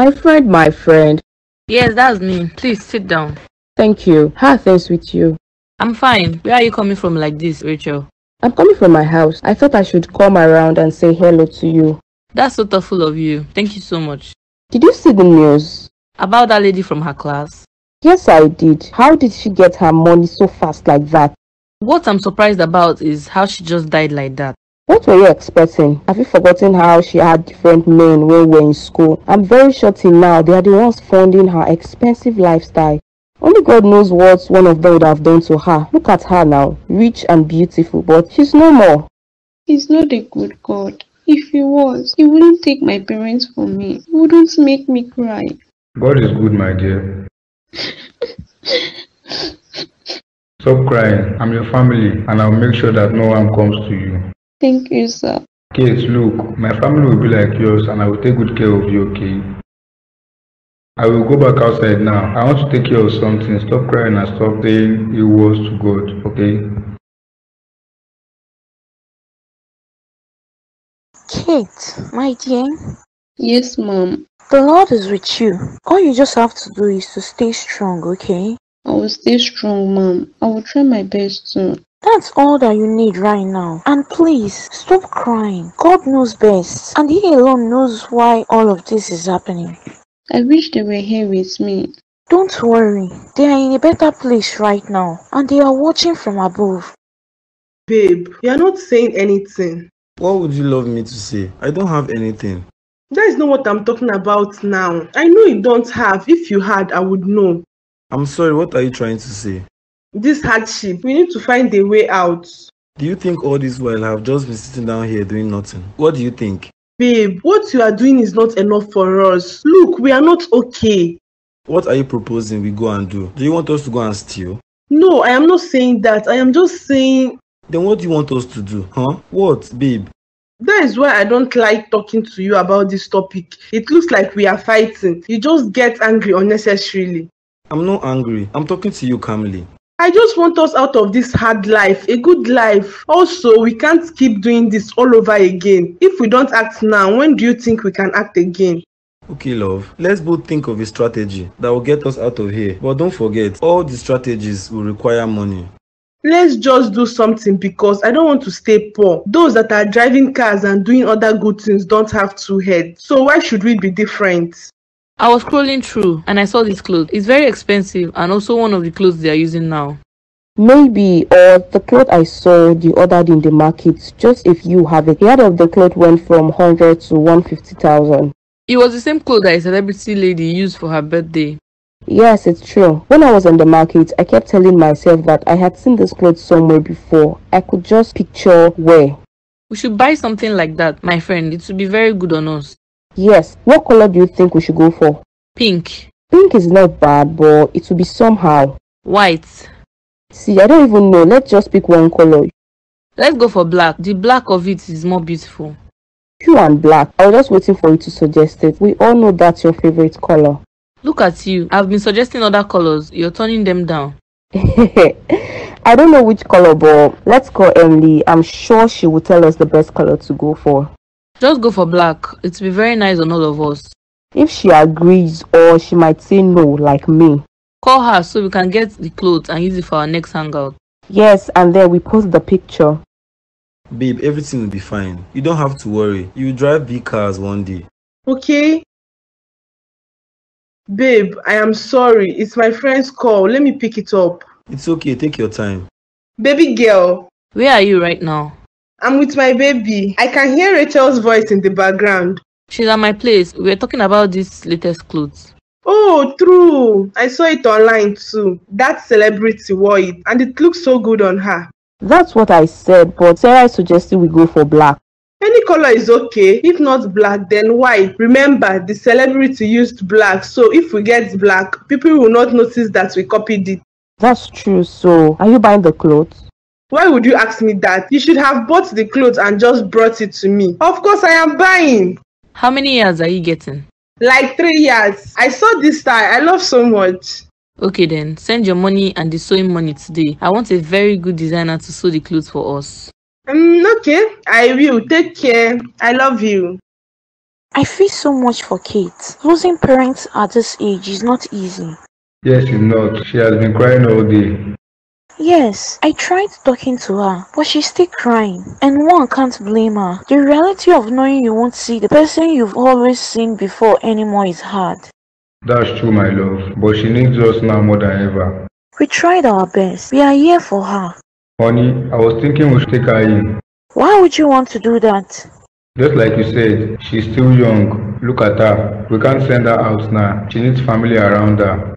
My friend, my friend. Yes, that's me. Please sit down. Thank you. How are things with you? I'm fine. Where are you coming from like this, Rachel? I'm coming from my house. I thought I should come around and say hello to you. That's so thoughtful of you. Thank you so much. Did you see the news? About that lady from her class? Yes, I did. How did she get her money so fast like that? What I'm surprised about is how she just died like that. What were you expecting? Have you forgotten how she had different men when we were in school? I'm very sure till now they are the ones funding her expensive lifestyle. Only God knows what one of them would have done to her. Look at her now, rich and beautiful, but she's no more. He's not a good God. If he was, he wouldn't take my parents from me. He wouldn't make me cry. God is good, my dear. Stop crying. I'm your family, and I'll make sure that no harm comes to you. Thank you, uh, sir. Kate, look, my family will be like yours, and I will take good care of you, okay? I will go back outside now. I want to take care of something. Stop crying and stop saying it was to God, okay? Kate, my dear, Yes, mom. the Lord is with you. All you just have to do is to stay strong, okay? I will stay strong, mom. I will try my best to. That's all that you need right now. And please, stop crying. God knows best. And He alone knows why all of this is happening. I wish they were here with me. Don't worry. They are in a better place right now. And they are watching from above. Babe, you're not saying anything. What would you love me to say? I don't have anything. That is not what I'm talking about now. I know you don't have. If you had, I would know. I'm sorry, what are you trying to say? This hardship, we need to find a way out. Do you think all this while I've just been sitting down here doing nothing? What do you think? Babe, what you are doing is not enough for us. Look, we are not okay. What are you proposing we go and do? Do you want us to go and steal? No, I am not saying that. I am just saying Then what do you want us to do? Huh? What, babe? that is why I don't like talking to you about this topic. It looks like we are fighting. You just get angry unnecessarily. I'm not angry. I'm talking to you calmly. I just want us out of this hard life, a good life. Also, we can't keep doing this all over again. If we don't act now, when do you think we can act again? Okay, love. Let's both think of a strategy that will get us out of here. But don't forget, all the strategies will require money. Let's just do something because I don't want to stay poor. Those that are driving cars and doing other good things don't have two heads. So why should we be different? I was scrolling through and I saw this clothes. It's very expensive and also one of the clothes they are using now. Maybe, or the cloth I saw the other day in the market, just if you have it. The head of the cloth went from 100 to 150,000. It was the same cloth that a celebrity lady used for her birthday. Yes, it's true. When I was in the market, I kept telling myself that I had seen this cloth somewhere before. I could just picture where. We should buy something like that, my friend. It would be very good on us. Yes, what color do you think we should go for? Pink, Pink is not bad, but it will be somehow. white. See, I don't even know. Let's just pick one color. Let's go for black. The black of it is more beautiful. Hue and black. I was just waiting for you to suggest it. We all know that's your favorite color. Look at you. I've been suggesting other colors. You're turning them down. I don't know which color, but let's call Emily. I'm sure she will tell us the best color to go for. Just go for black. It will be very nice on all of us. If she agrees, or she might say no, like me. Call her so we can get the clothes and use it for our next hangout. Yes, and then we post the picture. Babe, everything will be fine. You don't have to worry. You will drive big cars one day. Okay? Babe, I am sorry. It's my friend's call. Let me pick it up. It's okay, take your time. Baby girl, Where are you right now? I'm with my baby. I can hear Rachel's voice in the background. She's at my place. We were talking about these latest clothes. Oh, true. I saw it online too. That celebrity wore it and it looks so good on her. That's what I said, but Sarah suggested we go for black. Any color is okay. If not black, then white. Remember, the celebrity used black, so if we get black, people will not notice that we copied it. That's true. So, are you buying the clothes? Why would you ask me that? You should have bought the clothes and just brought it to me. Of course, I am buying. How many years are you getting? Like three years. I saw this style. I love so much. Okay then, send your money and the sewing money today. I want a very good designer to sew the clothes for us. Um, okay, I will. Take care. I love you. I feel so much for Kate. Losing parents at this age is not easy. Yes, it's not. She has been crying all day. Yes, I tried talking to her, but she's still crying. And one can't blame her. The reality of knowing you won't see the person you've always seen before anymore is hard. That's true, my love. But she needs us now more than ever. We tried our best. We are here for her. Honey, I was thinking we should take her in. Why would you want to do that? Just like you said, she's still young. Look at her. We can't send her out now. She needs family around her.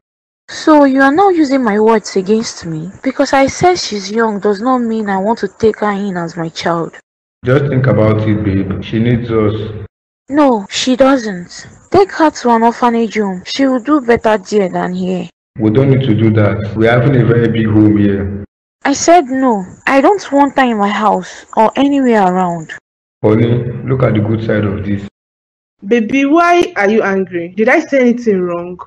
So you are now using my words against me? Because I said she's young does not mean I want to take her in as my child. Just think about it, babe. She needs us. No, she doesn't. Take her to an orphanage home. She will do better there than here. We don't need to do that. We're having a very big home here. I said no. I don't want her in my house or anywhere around. Honey, look at the good side of this. Baby, why are you angry? Did I say anything wrong?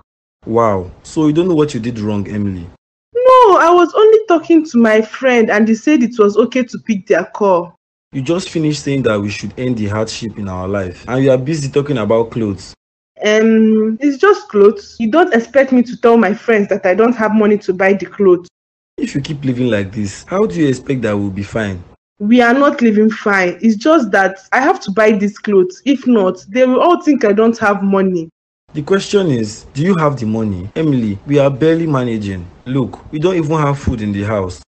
Wow. So you don't know what you did wrong, Emily. No, I was only talking to my friend and they said it was okay to pick their call. You just finished saying that we should end the hardship in our life, and you are busy talking about clothes. Um, it's just clothes. You don't expect me to tell my friends that I don't have money to buy the clothes. If you keep living like this, how do you expect that we'll be fine? We are not living fine. It's just that I have to buy these clothes. If not, they will all think I don't have money. The question is, do you have the money? Emily, we are barely managing. Look, we don't even have food in the house.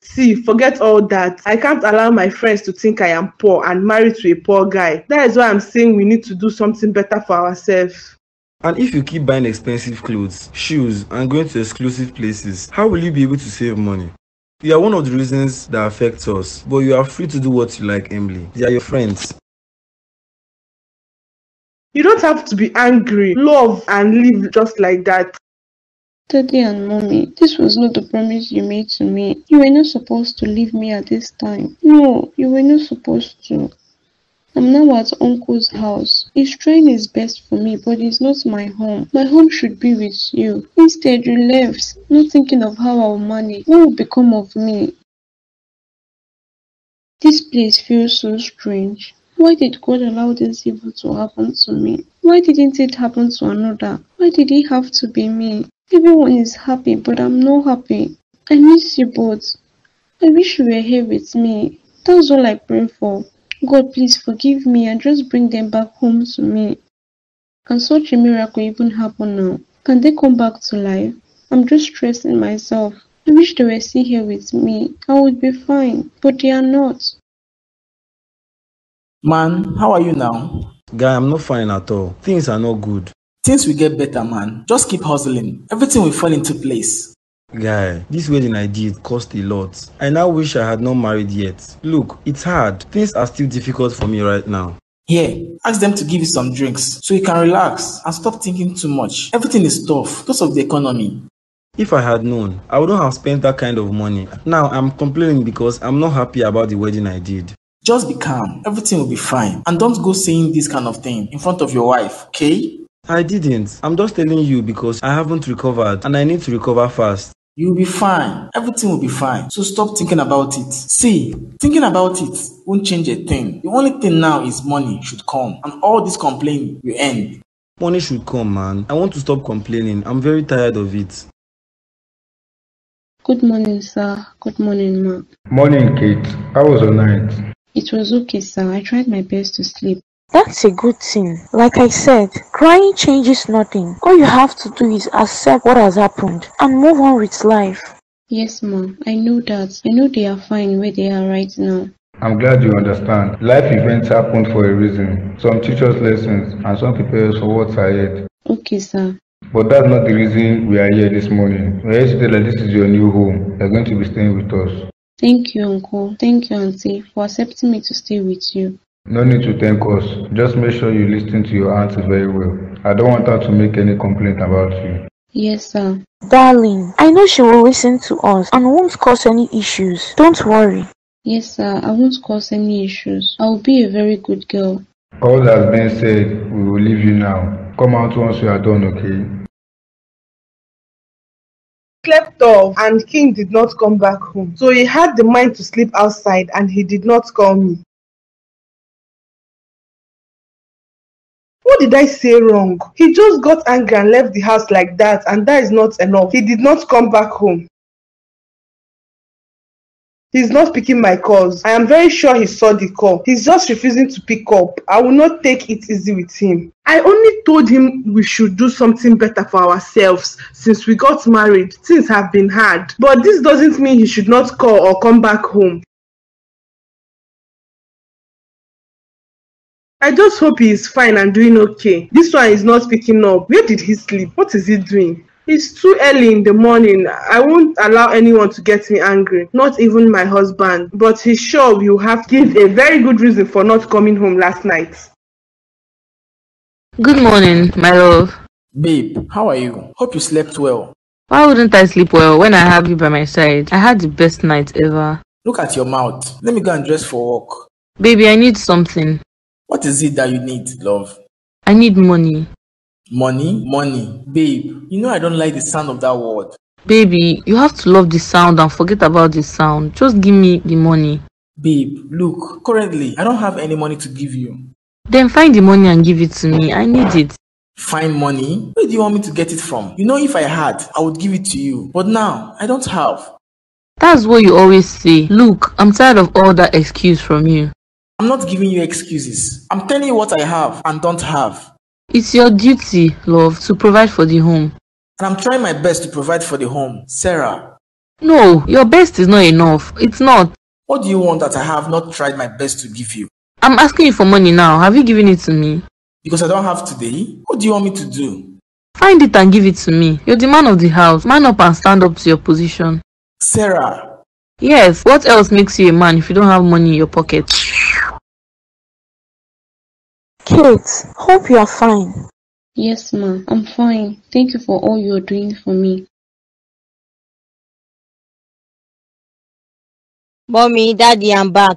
See, forget all that. I can't allow my friends to think I am poor and married to a poor guy. That is why I'm saying we need to do something better for ourselves. And if you keep buying expensive clothes, shoes, and going to exclusive places, how will you be able to save money? You are one of the reasons that affects us, but you are free to do what you like, Emily. They are your friends. You don't have to be angry, love, and live just like that. Daddy and mommy, this was not the promise you made to me. You were not supposed to leave me at this time. No, you were not supposed to. I'm now at uncle's house. He's trying his best for me, but it's not my home. My home should be with you. Instead, you left, not thinking of how I'll manage. What will become of me? This place feels so strange. Why did God allow this evil to happen to me? Why didn't it happen to another? Why did it have to be me? Everyone is happy, but I'm not happy. I miss you both. I wish you were here with me. That's all I pray for. God, please forgive me and just bring them back home to me. Can such a miracle even happen now? Can they come back to life? I'm just stressing myself. I wish they were still here with me. I would be fine, but they are not. Man, how are you now? Guy, I'm not fine at all. Things are not good. Things will get better, man. Just keep hustling. Everything will fall into place. Guy, this wedding I did cost a lot. I now wish I had not married yet. Look, it's hard. Things are still difficult for me right now. Here, ask them to give you some drinks so you can relax and stop thinking too much. Everything is tough because of the economy. If I had known, I wouldn't have spent that kind of money. Now I'm complaining because I'm not happy about the wedding I did. Just be calm. Everything will be fine. And don't go saying this kind of thing in front of your wife, okay? I didn't. I'm just telling you because I haven't recovered and I need to recover fast. You'll be fine. Everything will be fine. So stop thinking about it. See, thinking about it won't change a thing. The only thing now is money should come and all this complaining will end. Money should come, man. I want to stop complaining. I'm very tired of it. Good morning, sir. Good morning, ma. Morning, Kate. How was your night? It was okay, sir. I tried my best to sleep. That's a good thing. Like I said, crying changes nothing. All you have to do is accept what has happened and move on with life. Yes, ma'am. I know that. I know they are fine where they are right now. I'm glad you understand. Life events happen for a reason. Some teach us lessons and some prepare us for what's ahead. Okay, sir. But that's not the reason we are here this morning. We're here to tell that this is your new home. You're going to be staying with us. Thank you, uncle. Thank you, auntie, for accepting me to stay with you. No need to thank us. Just make sure you listen to your auntie very well. I don't want her to make any complaint about you. Yes, sir. Darling, I know she will listen to us and won't cause any issues. Don't worry. Yes, sir. I won't cause any issues. I will be a very good girl. All that's been said, we will leave you now. Come out once you are done, okay? Slept off and King did not come back home. So he had the mind to sleep outside and he did not call me. What did I say wrong? He just got angry and left the house like that, and that is not enough. He did not come back home. He's not picking my calls. I am very sure he saw the call. He's just refusing to pick up. I will not take it easy with him. I only told him we should do something better for ourselves since we got married. Things have been hard. But this doesn't mean he should not call or come back home. I just hope he is fine and doing okay. This one is not picking up. Where did he sleep? What is he doing? It's too early in the morning. I won't allow anyone to get me angry, not even my husband. But he's sure will have give a very good reason for not coming home last night. Good morning, my love. Babe, how are you? Hope you slept well. Why wouldn't I sleep well when I have you by my side? I had the best night ever. Look at your mouth. Let me go and dress for work. Baby, I need something. What is it that you need, love? I need money. Money? Money. Babe, you know I don't like the sound of that word. Baby, you have to love the sound and forget about the sound. Just give me the money. Babe, look, currently I don't have any money to give you. Then find the money and give it to me. I need it. Find money? Where do you want me to get it from? You know, if I had, I would give it to you. But now, I don't have. That's what you always say. Look, I'm tired of all that excuse from you. I'm not giving you excuses. I'm telling you what I have and don't have. It's your duty, love, to provide for the home. And I'm trying my best to provide for the home. Sarah, No, your best is not enough. It's not. what do you want that I have not tried my best to give you? I'm asking you for money now. Have you given it to me? Because I don't have today? What do you want me to do? Find it and give it to me. You're the man of the house. Man up and stand up to your position. Sarah, Yes, what else makes you a man if you don't have money in your pocket? Kate, hope you are fine. Yes, ma. I'm fine. Thank you for all you're doing for me. Mommy, daddy, I'm back.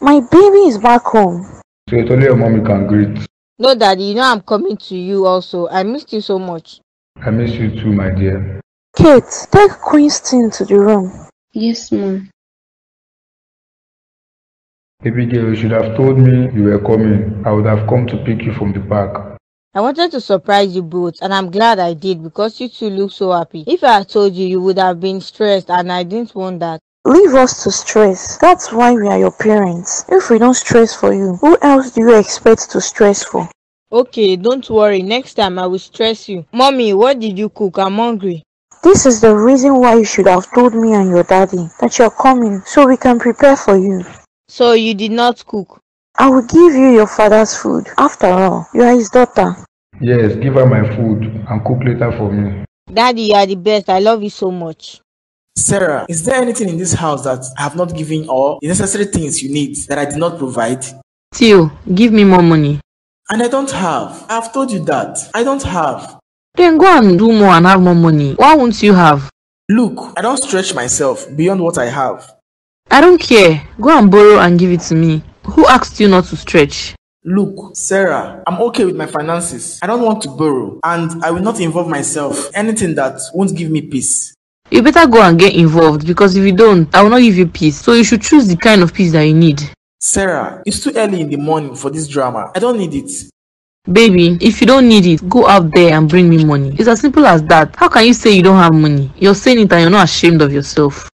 My baby is back home. So it's only your mommy you can greet. No, daddy, you know I'm coming to you also. I missed you so much. I miss you too, my dear. Kate, take Queen's to the room. Yes, ma. Baby girl, you should have told me you were coming. I would have come to pick you from the park. I wanted to surprise you both, and I'm glad I did because you two look so happy. If I had told you, you would have been stressed, and I didn't want that. Leave us to stress. That's why we are your parents. If we don't stress for you, who else do you expect to stress for? Okay, don't worry. Next time I will stress you. Mommy, what did you cook? I'm hungry. This is the reason why you should have told me and your daddy that you're coming so we can prepare for you. So you did not cook. I will give you your father's food. After all, you are his daughter. Yes, give her my food and cook later for me. Daddy, you are the best. I love you so much. Sarah, is there anything in this house that I have not given or the necessary things you need that I did not provide? Theo, give me more money. And I don't have. I've told you that. I don't have. Then go and do more and have more money. Why won't you have? Look, I don't stretch myself beyond what I have. I don't care. Go and borrow and give it to me. Who asked you not to stretch? Look, Sarah, I'm okay with my finances. I don't want to borrow, and I will not involve myself anything that won't give me peace. You better go and get involved because if you don't, I will not give you peace. So you should choose the kind of peace that you need. Sarah, it's too early in the morning for this drama. I don't need it. Baby, if you don't need it, go out there and bring me money. It's as simple as that. How can you say you don't have money? You're saying it and you're not ashamed of yourself.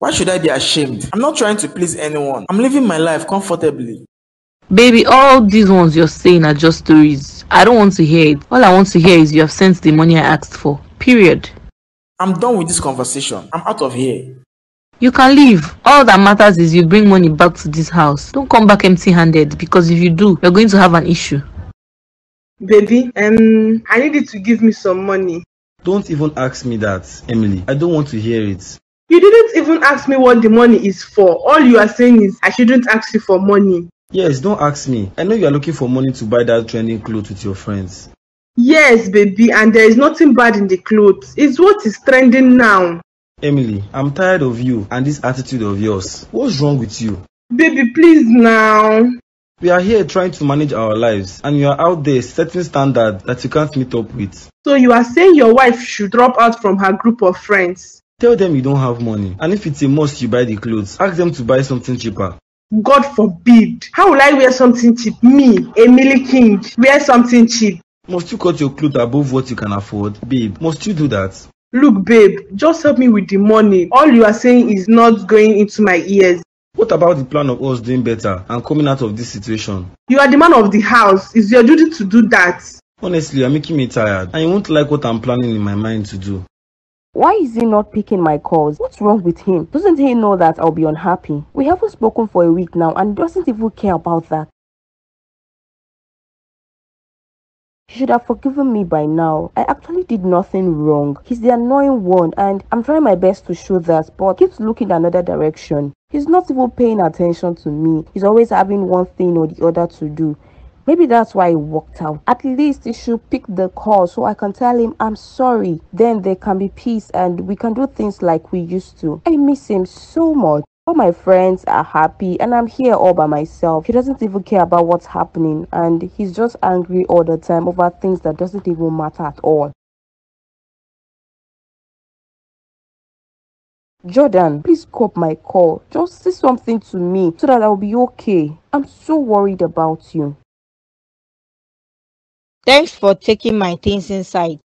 Why should I be ashamed? I'm not trying to please anyone. I'm living my life comfortably. Baby, all these ones you're saying are just stories. I don't want to hear it. All I want to hear is you have sent the money I asked for. Period. I'm done with this conversation. I'm out of here. You can leave. All that matters is you bring money back to this house. Don't come back empty handed because if you do, you're going to have an issue. Baby, um, I need you to give me some money. Don't even ask me that, Emily. I don't want to hear it. You didn't even ask me what the money is for. All you are saying is I shouldn't ask you for money. Yes, don't ask me. I know you are looking for money to buy that trending clothes with your friends. Yes, baby, and there is nothing bad in the clothes. It's what is trending now. Emily, I'm tired of you and this attitude of yours. What's wrong with you? Baby, please now. We are here trying to manage our lives and you are out there setting standards that you can't meet up with. So you are saying your wife should drop out from her group of friends. Tell them you don't have money and if it's a must you buy the clothes, ask them to buy something cheaper. God forbid. How will I wear something cheap? Me, Emily King, wear something cheap. Must you cut your clothes above what you can afford? Babe, must you do that? Look, babe, just help me with the money. All you are saying is not going into my ears. What about the plan of us doing better and coming out of this situation? You are the man of the house. It's your duty to do that. Honestly, you're making me tired I won't like what I'm planning in my mind to do. Why is he not picking my calls? What's wrong with him? Doesn't he know that I'll be unhappy? We haven't spoken for a week now and doesn't even care about that. He should have forgiven me by now. I actually did nothing wrong. He's the annoying one and I'm trying my best to show that but keeps looking another direction. He's not even paying attention to me. He's always having one thing or the other to do. Maybe that's why he walked out. At least he should pick the call so I can tell him I'm sorry. Then there can be peace and we can do things like we used to. I miss him so much. All my friends are happy and I'm here all by myself. He doesn't even care about what's happening and he's just angry all the time over things that doesn't even matter at all. Jordan, please cop my call. Just say something to me so that I'll be okay. I'm so worried about you. Thanks for taking my things inside.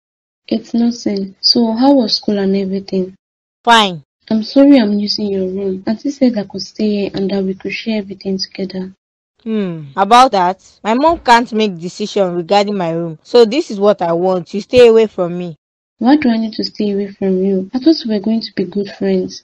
It's nothing. So how was school and everything? Fine. I'm sorry I'm using your room. Auntie said I could stay here and that we could share everything together. Hmm. About that, my mom can't make decision regarding my room. So this is what I want. You stay away from me. Why do I need to stay away from you? I thought we were going to be good friends.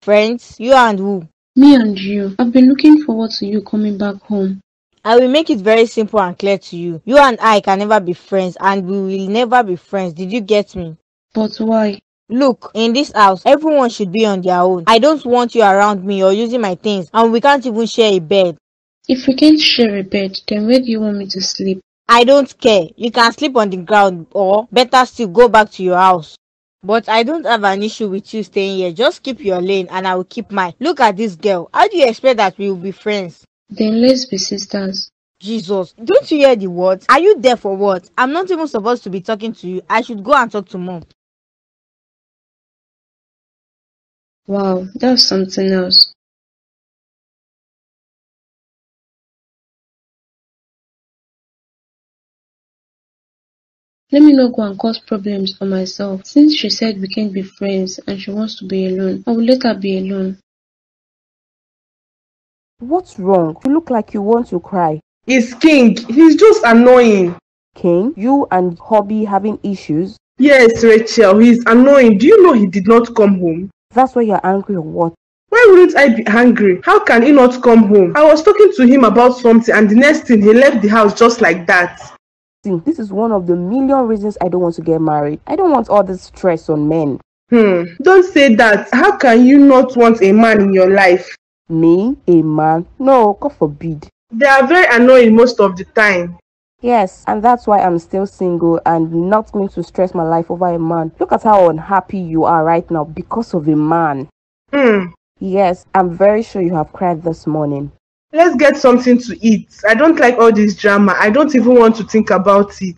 Friends? You and who? Me and you. I've been looking forward to you coming back home. I will make it very simple and clear to you. You and I can never be friends and we will never be friends. Did you get me? But why? Look, in this house, everyone should be on their own. I don't want you around me or using my things and we can't even share a bed. If we can't share a bed, then where do you want me to sleep? I don't care. You can sleep on the ground or better still go back to your house. But I don't have an issue with you staying here. Just keep your lane and I will keep mine. Look at this girl. How do you expect that we will be friends? Then let's be sisters. Jesus, don't you hear the words? Are you there for what? I'm not even supposed to be talking to you. I should go and talk to mom. Wow, that's something else. Let me not go and cause problems for myself. Since she said we can't be friends and she wants to be alone, I will let her be alone. What's wrong? You look like you want to cry. It's King. He's just annoying. King, you and Hobby having issues? Yes, Rachel, he's annoying. Do you know he did not come home? That's why you're angry or what? Why wouldn't I be angry? How can he not come home? I was talking to him about something and the next thing he left the house just like that. This is one of the million reasons I don't want to get married. I don't want all this stress on men. Hmm, don't say that. How can you not want a man in your life? Me? A man? No, God forbid. They are very annoying most of the time. Yes, and that's why I'm still single and not going to stress my life over a man. Look at how unhappy you are right now because of a man. Hmm, Yes, I'm very sure you have cried this morning. let's get something to eat. I don't like all this drama. I don't even want to think about it.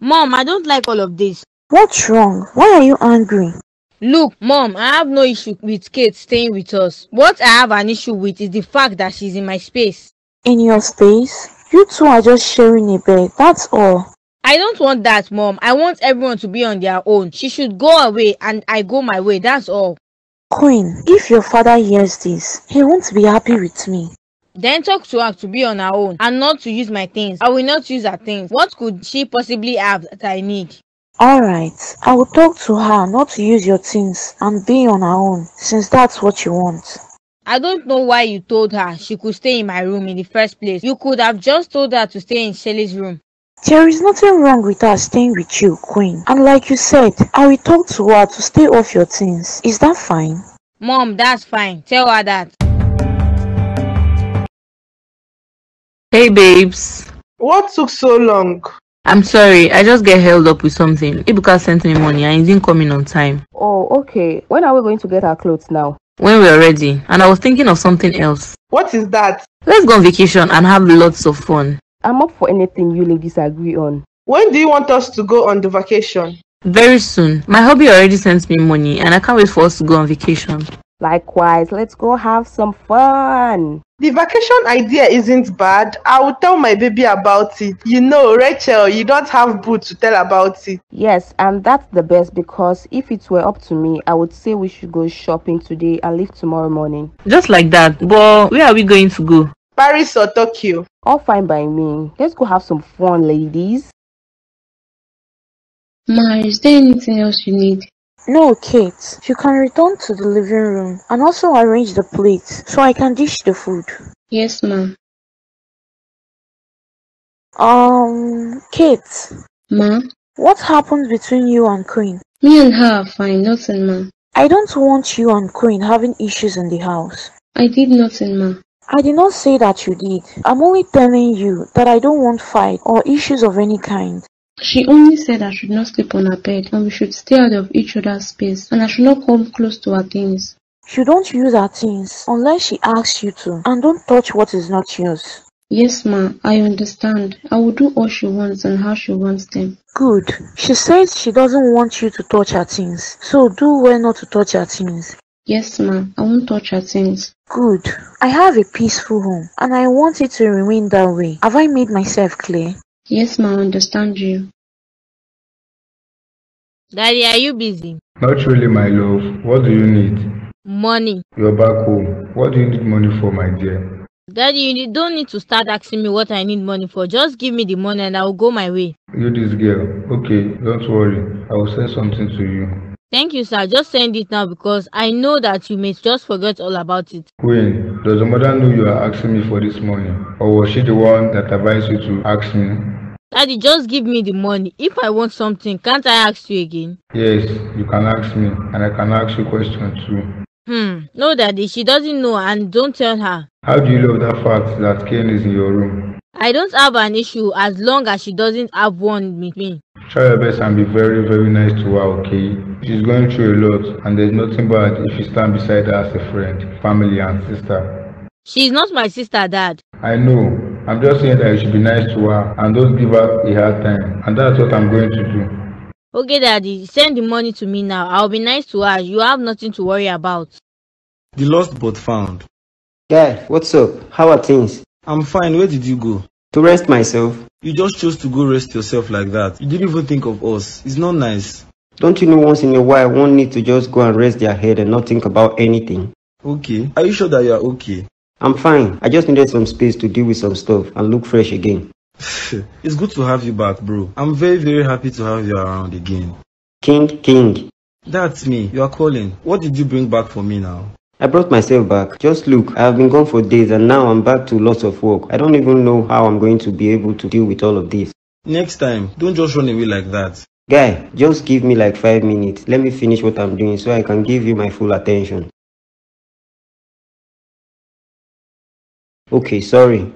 Mom, I don't like all of this. What's wrong? Why are you angry? Look, mom, I have no issue with Kate staying with us. What I have an issue with is the fact that she's in my space. In your space? You two are just sharing a bed, that's all. I don't want that, mom. I want everyone to be on their own. She should go away and I go my way, that's all. Queen, if your father hears this, he won't be happy with me. Then talk to her to be on her own and not to use my things. I will not use her things. What could she possibly have that I need? Alright, I will talk to her not to use your things and be on her own, since that's what you want. I don't know why you told her she could stay in my room in the first place. You could have just told her to stay in Shelly's room. There is nothing wrong with her staying with you, Queen. And like you said, I will talk to her to stay off your things. Is that fine? Mom, that's fine. Tell her that. Hey babes. What took so long? I'm sorry, I just get held up with something. Ibuka sent me money and it didn't come in on time. Oh, okay. When are we going to get our clothes now? When we're ready, and I was thinking of something else. What is that? Let's go on vacation and have lots of fun. I'm up for anything you ladies agree on. When do you want us to go on the vacation? Very soon. My hubby already sent me money and I can't wait for us to go on vacation. Likewise, let's go have some fun. The vacation idea isn't bad. I will tell my baby about it. You know, Rachel, you don't have boo to tell about it. Yes, and that's the best because if it were up to me, I would say we should go shopping today and leave tomorrow morning. Just like that. But where are we going to go? Paris or Tokyo? All fine by me. Let's go have some fun, ladies. Ma, is there anything else you need? No, Kate. You can return to the living room and also arrange the plates so I can dish the food. Yes, ma'am. Um, Kate, Ma? what happened between you and Queen? Me and her are fine, nothing, ma'am. I don't want you and Queen having issues in the house. I did nothing, ma'am. I did not say that you did. I'm only telling you that I don't want fight or issues of any kind. She only said I should not sleep on her bed and we should stay out of each other's space and I should not come close to her things. You don't use her things unless she asks you to and don't touch what is not yours. Yes, ma, I understand. I will do all she wants and how she wants them. Good. She says she doesn't want you to touch her things, so do well not to touch her things. Yes, ma, I won't touch her things. Good. I have a peaceful home and I want it to remain that way. Have I made myself clear? Yes, ma, I understand you. Daddy, are you busy? Not really, my love. What do you need? Money. You're back home. What do you need money for, my dear? Daddy, you need- don't need to start asking me what I need money for. Just give me the money and I will go my way. You, this girl. Okay, don't worry. I will send something to you. Thank you, sir. Just send it now because I know that you may just forget all about it. Queen, does the mother know you are asking me for this money? Or was she the one that advised you to ask me? Daddy, just give me the money. If I want something, can't I ask you again? Yes, you can ask me, and I can ask you questions too. Hmm. No, Daddy, she doesn't know and don't tell her. How do you love that fact that Ken is in your room? I don't have an issue as long as she doesn't have one with me. Try your best and be very, very nice to her, okay? She's going through a lot, and there's nothing bad if you stand beside her as a friend, family, and sister. She's not my sister, Dad. I know. I'm just saying that you should be nice to her and don't give her a hard time. And that's what I'm going to do. Okay, Daddy, send the money to me now. I'll be nice to her. You have nothing to worry about. The lost but found. Guy, what's up? How are things? I'm fine. Where did you go? To rest myself. You just chose to go rest yourself like that. You didn't even think of us. It's not nice. Don't you know once in a while one need to just go and rest their head and not think about anything? Okay. Are you sure that you are okay? I'm fine. I just needed some space to deal with some stuff and look fresh again. it's good to have you back, bro. I'm very, very happy to have you around again. King, King. That's me. You are calling. What did you bring back for me now? I brought myself back. Just look, I have been gone for days and now I'm back to lots of work. I don't even know how I'm going to be able to deal with all of this. Next time, don't just run away like that. Guy, just give me like five minutes. Let me finish what I'm doing so I can give you my full attention. Okay, sorry.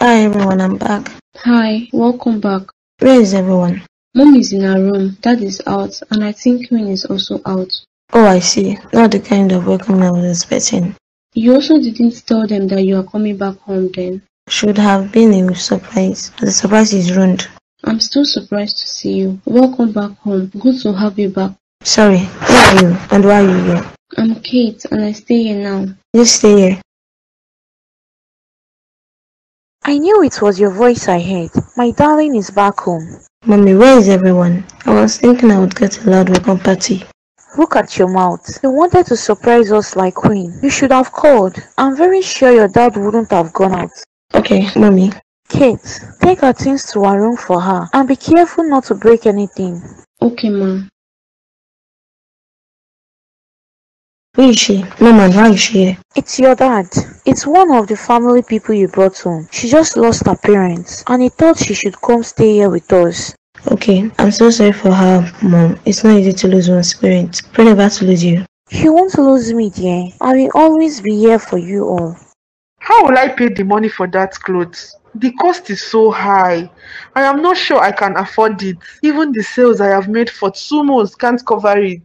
Hi everyone, I'm back. Hi, welcome back. Where is everyone? Mom is in her room, Dad is out, and I think Queen is also out. Oh, I see. Not the kind of welcome I was expecting. You also didn't tell them that you are coming back home then. Should have been a surprise. The surprise is ruined. I'm still surprised to see you. Welcome back home. Good to have you back. Sorry, who are you and why are you here? I'm Kate and I stay here now. You stay here. I knew it was your voice I heard. My darling is back home. Mommy, where is everyone? I was thinking I would get a loud welcome party. Look at your mouth. You wanted to surprise us like Queen. You should have called. I'm very sure your dad wouldn't have gone out. Okay, mommy. Kate, take her things to her room for her and be careful not to break anything. Okay, ma. Who is she? Mom, and why is she here? It's your dad. It's one of the family people you brought home. She just lost her parents and he thought she should come stay here with us. Okay, I'm so sorry for her, mom. It's not easy to lose one's parents. Pray never to lose you. You won't lose me, dear. I will always be here for you all. How will I pay the money for that clothes? The cost is so high. I am not sure I can afford it. Even the sales I have made for two months can't cover it.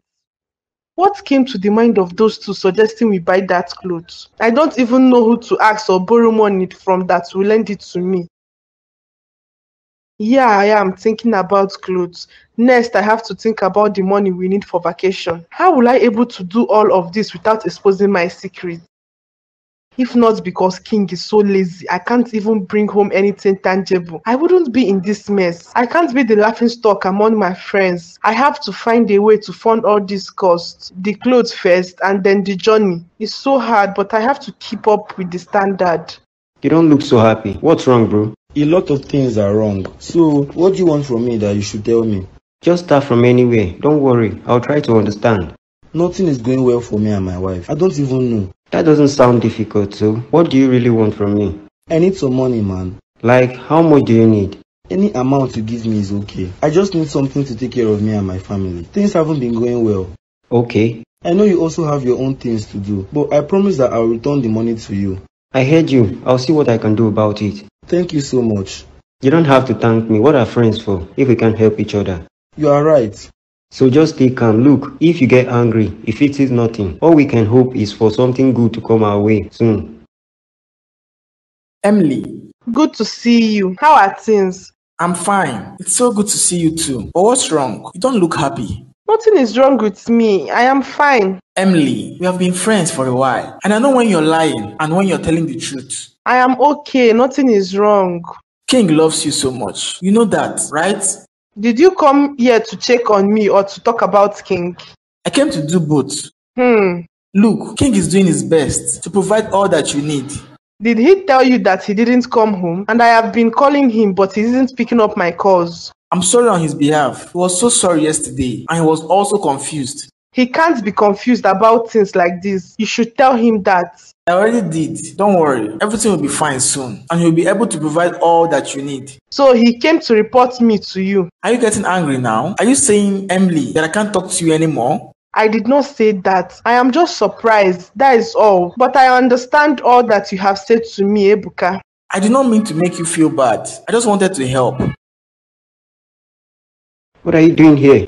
What came to the mind of those two suggesting we buy that clothes? I don't even know who to ask or borrow money from that will lend it to me. Yeah, I am thinking about clothes. Next, I have to think about the money we need for vacation. How will I able to do all of this without exposing my secret? If not because King is so lazy, I can't even bring home anything tangible. I wouldn't be in this mess. I can't be the laughing stock among my friends. I have to find a way to fund all these costs. The clothes first and then the journey. It's so hard, but I have to keep up with the standard. You don't look so happy. What's wrong, bro? A lot of things are wrong. So, what do you want from me that you should tell me? Just start from anywhere. Don't worry. I'll try to understand. Nothing is going well for me and my wife. I don't even know. That doesn't sound difficult, so what do you really want from me? I need some money, man. Like, how much do you need? Any amount you give me is okay. I just need something to take care of me and my family. Things haven't been going well. Okay. I know you also have your own things to do, but I promise that I'll return the money to you. I heard you. I'll see what I can do about it. Thank you so much. You don't have to thank me. What are friends for if we can't help each other? You are right. So just stay calm. Look, if you get angry, if it is nothing. All we can hope is for something good to come our way soon. Emily, Good to see you. How are things? I'm fine. It's so good to see you too. But what's wrong? You don't look happy. Nothing is wrong with me. I am fine. Emily, we have been friends for a while, and I know when you're lying and when you're telling the truth. I am okay. Nothing is wrong. King loves you so much. You know that, right? Did you come here to check on me or to talk about King? I came to do both. Hmm. Look, King is doing his best to provide all that you need. Did he tell you that he didn't come home? And I have been calling him, but he isn't picking up my calls. I'm sorry on his behalf. He was so sorry yesterday, and he was also confused. He can't be confused about things like this. You should tell him that. I already did. Don't worry. Everything will be fine soon, and you'll be able to provide all that you need. So he came to report me to you. Are you getting angry now? Are you saying, Emily, that I can't talk to you anymore? I did not say that. I am just surprised. That is all. But I understand all that you have said to me, Ebuka. I did not mean to make you feel bad. I just wanted to help. What are you doing here?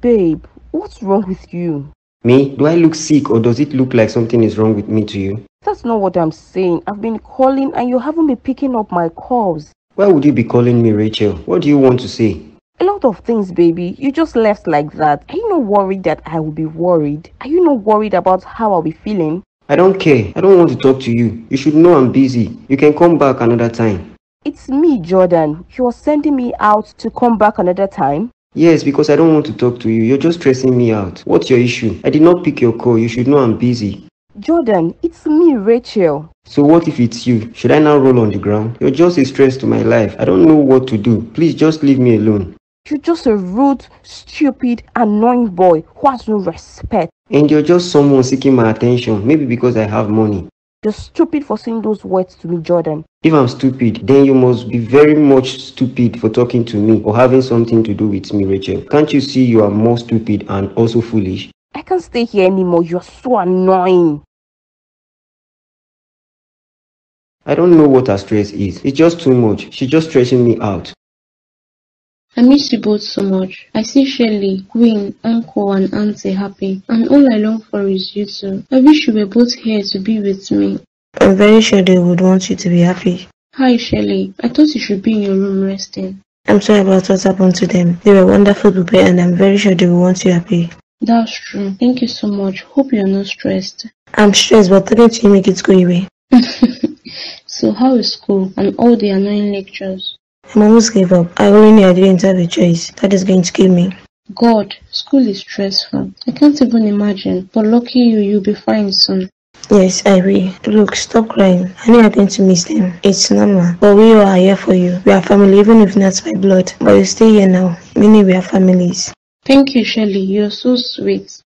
Babe, what's wrong with you? Me? Do I look sick or does it look like something is wrong with me to you? That's not what I'm saying. I've been calling and you haven't been picking up my calls. Why would you be calling me Rachel? What do you want to say? A lot of things, baby. You just left like that. Are you not worried that I will be worried? Are you not worried about how I'll be feeling? I don't care. I don't want to talk to you. You should know I'm busy. You can come back another time. It's me, Jordan. You're sending me out to come back another time? Yes, because I don't want to talk to you. You're just stressing me out. What's your issue? I did not pick your call. You should know I'm busy. Jordan, it's me, Rachel. So what if it's you? Should I now roll on the ground? You're just a stress to my life. I don't know what to do. Please just leave me alone. You're just a rude, stupid, annoying boy who has no respect. And you're just someone seeking my attention. Maybe because I have money. You're stupid for saying those words to me, Jordan. If I'm stupid, then you must be very much stupid for talking to me or having something to do with me, Rachel. Can't you see you are more stupid and also foolish? I can't stay here anymore. You're so annoying. I don't know what her stress is. It's just too much. She's just stressing me out. I miss you both so much. I see Shelly, Queen, Uncle, and Auntie happy, and all I long for is you two. I wish you were both here to be with me. I'm very sure they would want you to be happy. Hi, Shelly. I thought you should be in your room resting. I'm sorry about what happened to them. They were wonderful people and I'm very sure they will want you happy. That's true. Thank you so much. Hope you're not stressed. I'm stressed, but to you make it go away. So how is school and all the annoying lectures? I almost gave up. I only knew I didn't have a choice. That is going to kill me. God, school is stressful. I can't even imagine. But lucky you, you'll be fine soon. Yes, I will. Look, stop crying. I know you're going to miss them. It's normal. But we are here for you. We are family, even if not by blood. But you stay here now. Meaning we are families. Thank you, Shelly. You're so sweet.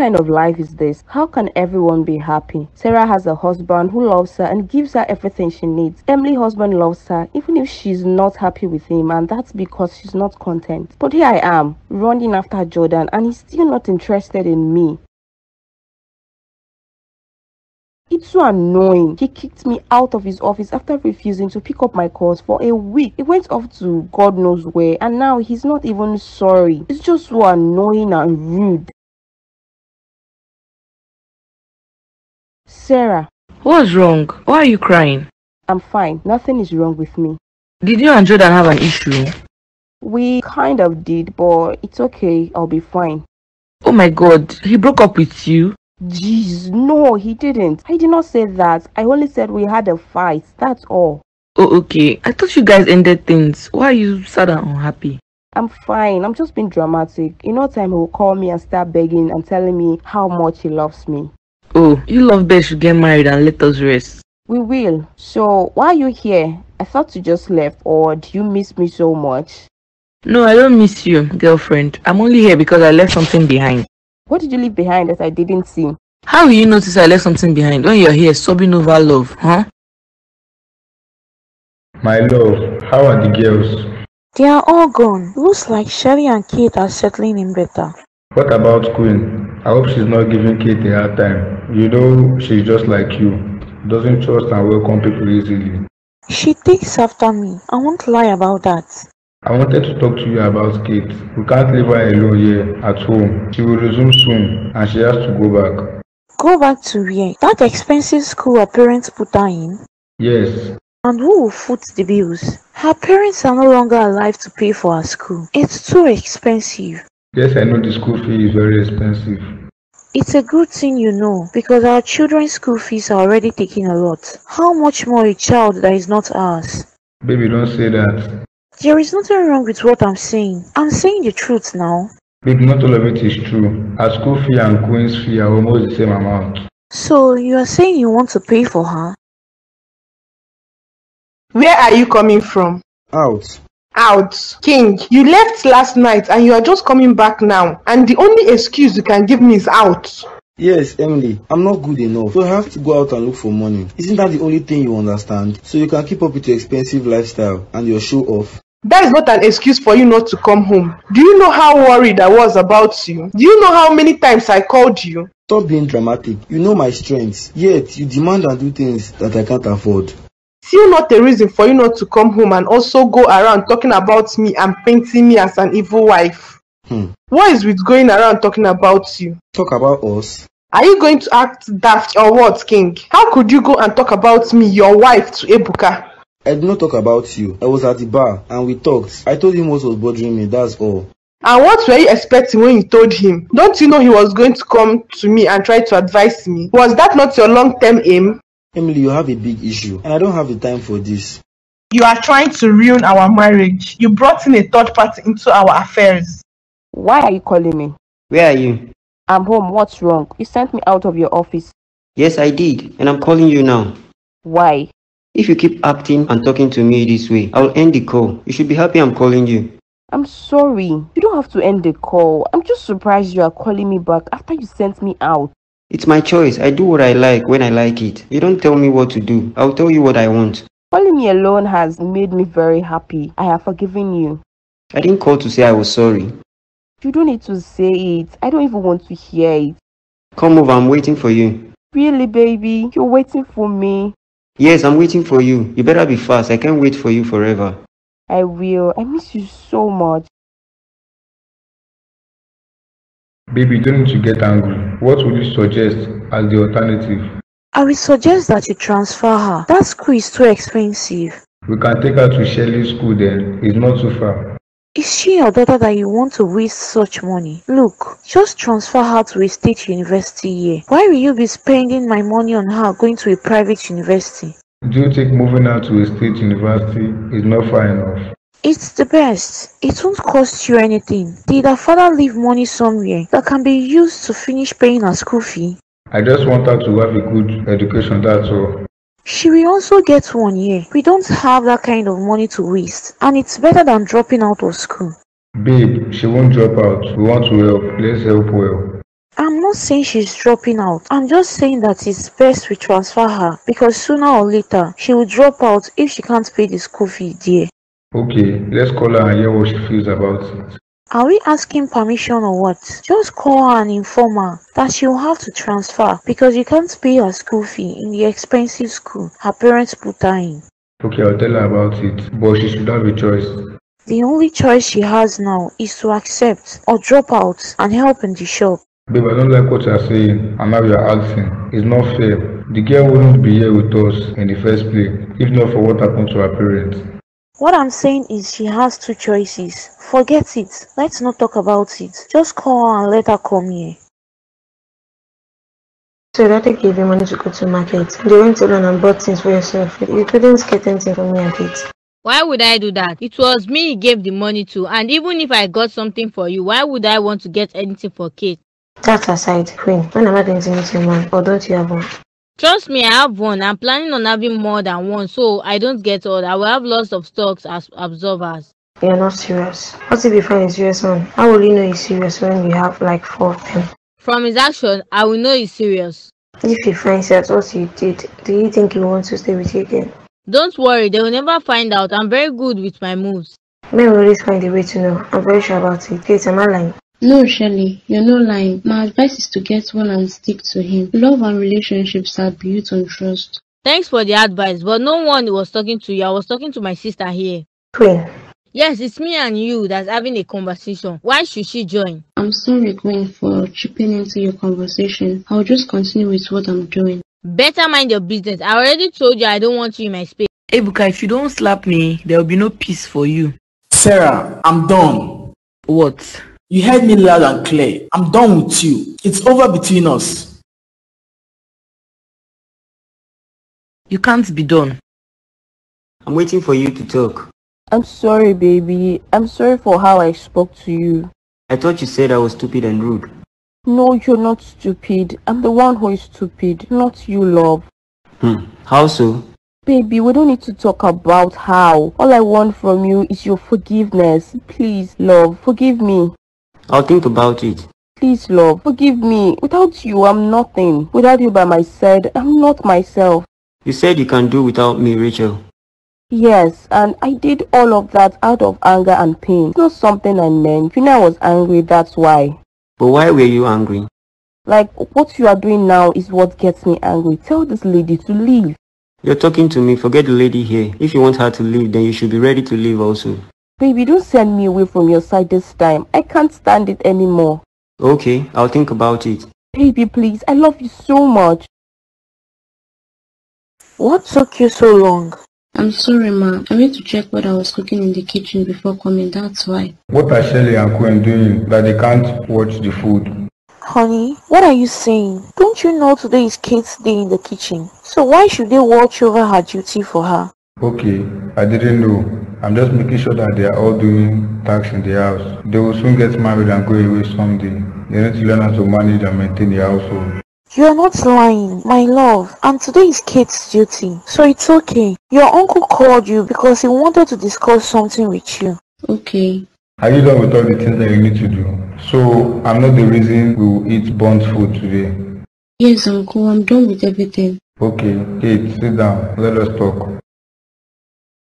Kind of life is this? How can everyone be happy? Sarah has a husband who loves her and gives her everything she needs. Emily's husband loves her even if she's not happy with him and that's because she's not content. But here I am, running after Jordan and he's still not interested in me. It's so annoying. He kicked me out of his office after refusing to pick up my calls for a week. He went off to God knows where and now he's not even sorry. It's just so annoying and rude. Sarah, What's wrong? Why are you crying? I'm fine. Nothing is wrong with me. Did you and Jordan have an issue? We kind of did, but it's okay. I'll be fine. Oh my god, he broke up with you? Jeez, no, he didn't. I did not say that. I only said we had a fight. That's all. Oh, okay. I thought you guys ended things. Why are you sad and unhappy? I'm fine. I'm just being dramatic. In no time, he will call me and start begging and telling me how much he loves me. Oh, you love Beth should get married and let us rest. We will. So, why are you here? I thought you just left, or do you miss me so much? No, I don't miss you, girlfriend. I'm only here because I left something behind. What did you leave behind that I didn't see? How will you notice I left something behind when you're here sobbing over love, huh? My love, how are the girls? They are all gone. Looks like Shelly and Kate are settling in better. What about Queen? I hope she's not giving Kate a hard time. You know, she's just like you. Doesn't trust and welcome people easily. She takes after me. I won't lie about that. I wanted to talk to you about Kate. We can't leave her alone here at home. She will resume soon and she has to go back. Go back to where? That expensive school her parents put her in? Yes, And who will foot the bills? Her parents are no longer alive to pay for her school. It's too expensive. Yes, I know the school fee is very expensive. It's a good thing you know, because our children's school fees are already taking a lot. How much more a child that is not ours? Baby, don't say that. There is nothing wrong with what I'm saying. I'm saying the truth now. Baby, not all of it is true. Our school fee and Queen's fee are almost the same amount. So you are saying you want to pay for her? Where are you coming from? Out. Out. King, you left last night and you are just coming back now. And the only excuse you can give me is out. Yes, Emily, I'm not good enough, so I have to go out and look for money. Isn't that the only thing you understand? So you can keep up with your expensive lifestyle and your show off. That is not an excuse for you not to come home. Do you know how worried I was about you? Do you know how many times I called you? Stop being dramatic. You know my strengths, yet you demand and do things that I can't afford. Still not a reason for you not to come home and also go around talking about me and painting me as an evil wife. Hmm. What is with going around talking about you? Talk about us. Are you going to act daft or what, King? How could you go and talk about me, your wife, to Ebuka? I did not talk about you. I was at the bar and we talked. I told him what was bothering me, that's all. And what were you expecting when you told him? Don't you know he was going to come to me and try to advise me? Was that not your long-term aim? Emily, you have a big issue and I don't have the time for this. You are trying to ruin our marriage. You brought in a third party into our affairs. Why are you calling me? Where are you? I'm home. What's wrong? You sent me out of your office. Yes, I did, and I'm calling you now. Why? If you keep acting and talking to me this way, I'll end the call. You should be happy I'm calling you. I'm sorry. You don't have to end the call. I'm just surprised you are calling me back after you sent me out. It's my choice. I do what I like when I like it. You don't tell me what to do. I'll tell you what I want. Calling me alone has made me very happy. I have forgiven you. I didn't call to say I was sorry. You don't need to say it. I don't even want to hear it. Come over, I'm waiting for you. Really, baby? You're waiting for me? Yes, I'm waiting for you. You better be fast. I can't wait for you forever. I will. I miss you so much. Baby, you don't need to get angry. What would you suggest as the alternative? I will suggest that you transfer her. That school is too expensive. We can take her to Shelley School then. It's not too far. Is she your daughter that you want to waste such money? Look, just transfer her to a state university here. Why will you be spending my money on her going to a private university? Do you think moving her to a state university is not far enough? It's the best. It won't cost you anything. Did her father leave money somewhere that can be used to finish paying her school fee? I just want her to have a good education, that's all. She will also get one year. We don't have that kind of money to waste, and it's better than dropping out of school. Babe, she won't drop out. We want to help. Let's help well. I'm not saying she's dropping out. I'm just saying that it's best we transfer her because sooner or later she will drop out if she can't pay the school fee there. Okay, let's call her and hear what she feels about it. Are we asking permission or what? Just call her and inform her that she will have to transfer because you can't pay her school fee in the expensive school her parents put her in. Okay, I'll tell her about it. But she should have a choice. The only choice she has now is to accept or drop out and help in the shop. Babe, I don't like what you're saying and how you're acting. It's not fair. The girl wouldn't be here with us in the first place if not for what happened to her parents. What I'm saying is she has two choices. Forget it. Let's not talk about it. Just call her and let her come here. So Dada gave you money to go to market. You went alone and bought things for yourself. You couldn't get anything from me and Kate. Why would I do that? It was me he gave the money to and even if I got something for you, why would I want to get anything for Kate? That aside, Queen, when am I going to meet your man? Or don't you have one? Trust me, I have one. I'm planning on having more than one so I don't get old. I will have lots of stocks as absorbers. You're not serious. What if you find a serious man? How will you know he's serious when you have like four of them? From his action, I will know he's serious. If he finds out what you did, do you think he will want to stay with you again? Don't worry, they will never find out. I'm very good with my moves. Men will always find a way to know. I'm very sure about it. Kate, am I lying? No, Shelley, you're not lying. My advice is to get one and stick to him. Love and relationships are built on trust. Thanks for the advice, but no one was talking to you. I was talking to my sister here. Queen, Yes, it's me and you that's having a conversation. Why should she join? I'm sorry, Queen, for chipping into your conversation. I'll just continue with what I'm doing. Better mind your business. I already told you I don't want you in my space. Ebuka, if you don't slap me, there will be no peace for you. Sarah, I'm done. What? You heard me loud and clear. I'm done with you. It's over between us. You can't be done. I'm waiting for you to talk. I'm sorry, baby. I'm sorry for how I spoke to you. I thought you said I was stupid and rude. No, you're not stupid. I'm the one who is stupid, not you, love. Hmm. How so? Baby, we don't need to talk about how. All I want from you is your forgiveness. Please, love, forgive me. I'll think about it. Please, love, forgive me. Without you, I'm nothing. Without you by my side, I'm not myself. You said you can do without me, Rachel. Yes, and I did all of that out of anger and pain. It's not something I meant. You know I was angry, that's why. But why were you angry? Like, what you are doing now is what gets me angry. Tell this lady to leave. You're talking to me. Forget the lady here. If you want her to leave, then you should be ready to leave also. Baby, don't send me away from your side this time. I can't stand it anymore. Okay, I'll think about it. Baby, please, I love you so much. What took you so long? I'm sorry, ma. I went to check what I was cooking in the kitchen before coming, that's why. What are Shelly and Queen doing that they can't watch the food? Honey, what are you saying? Don't you know today is Kate's day in the kitchen? So why should they watch over her duty for her? Okay, I didn't know. I'm just making sure that they are all doing tasks in the house. They will soon get married and go away someday. They need to learn how to manage and maintain the household. You are not lying, my love. And today is Kate's duty. So it's okay. Your uncle called you because he wanted to discuss something with you. Okay. Are you done with all the things that you need to do? So, I'm not the reason we will eat burnt food today. Yes, uncle, I'm done with everything. Okay, Kate, sit down. Let us talk.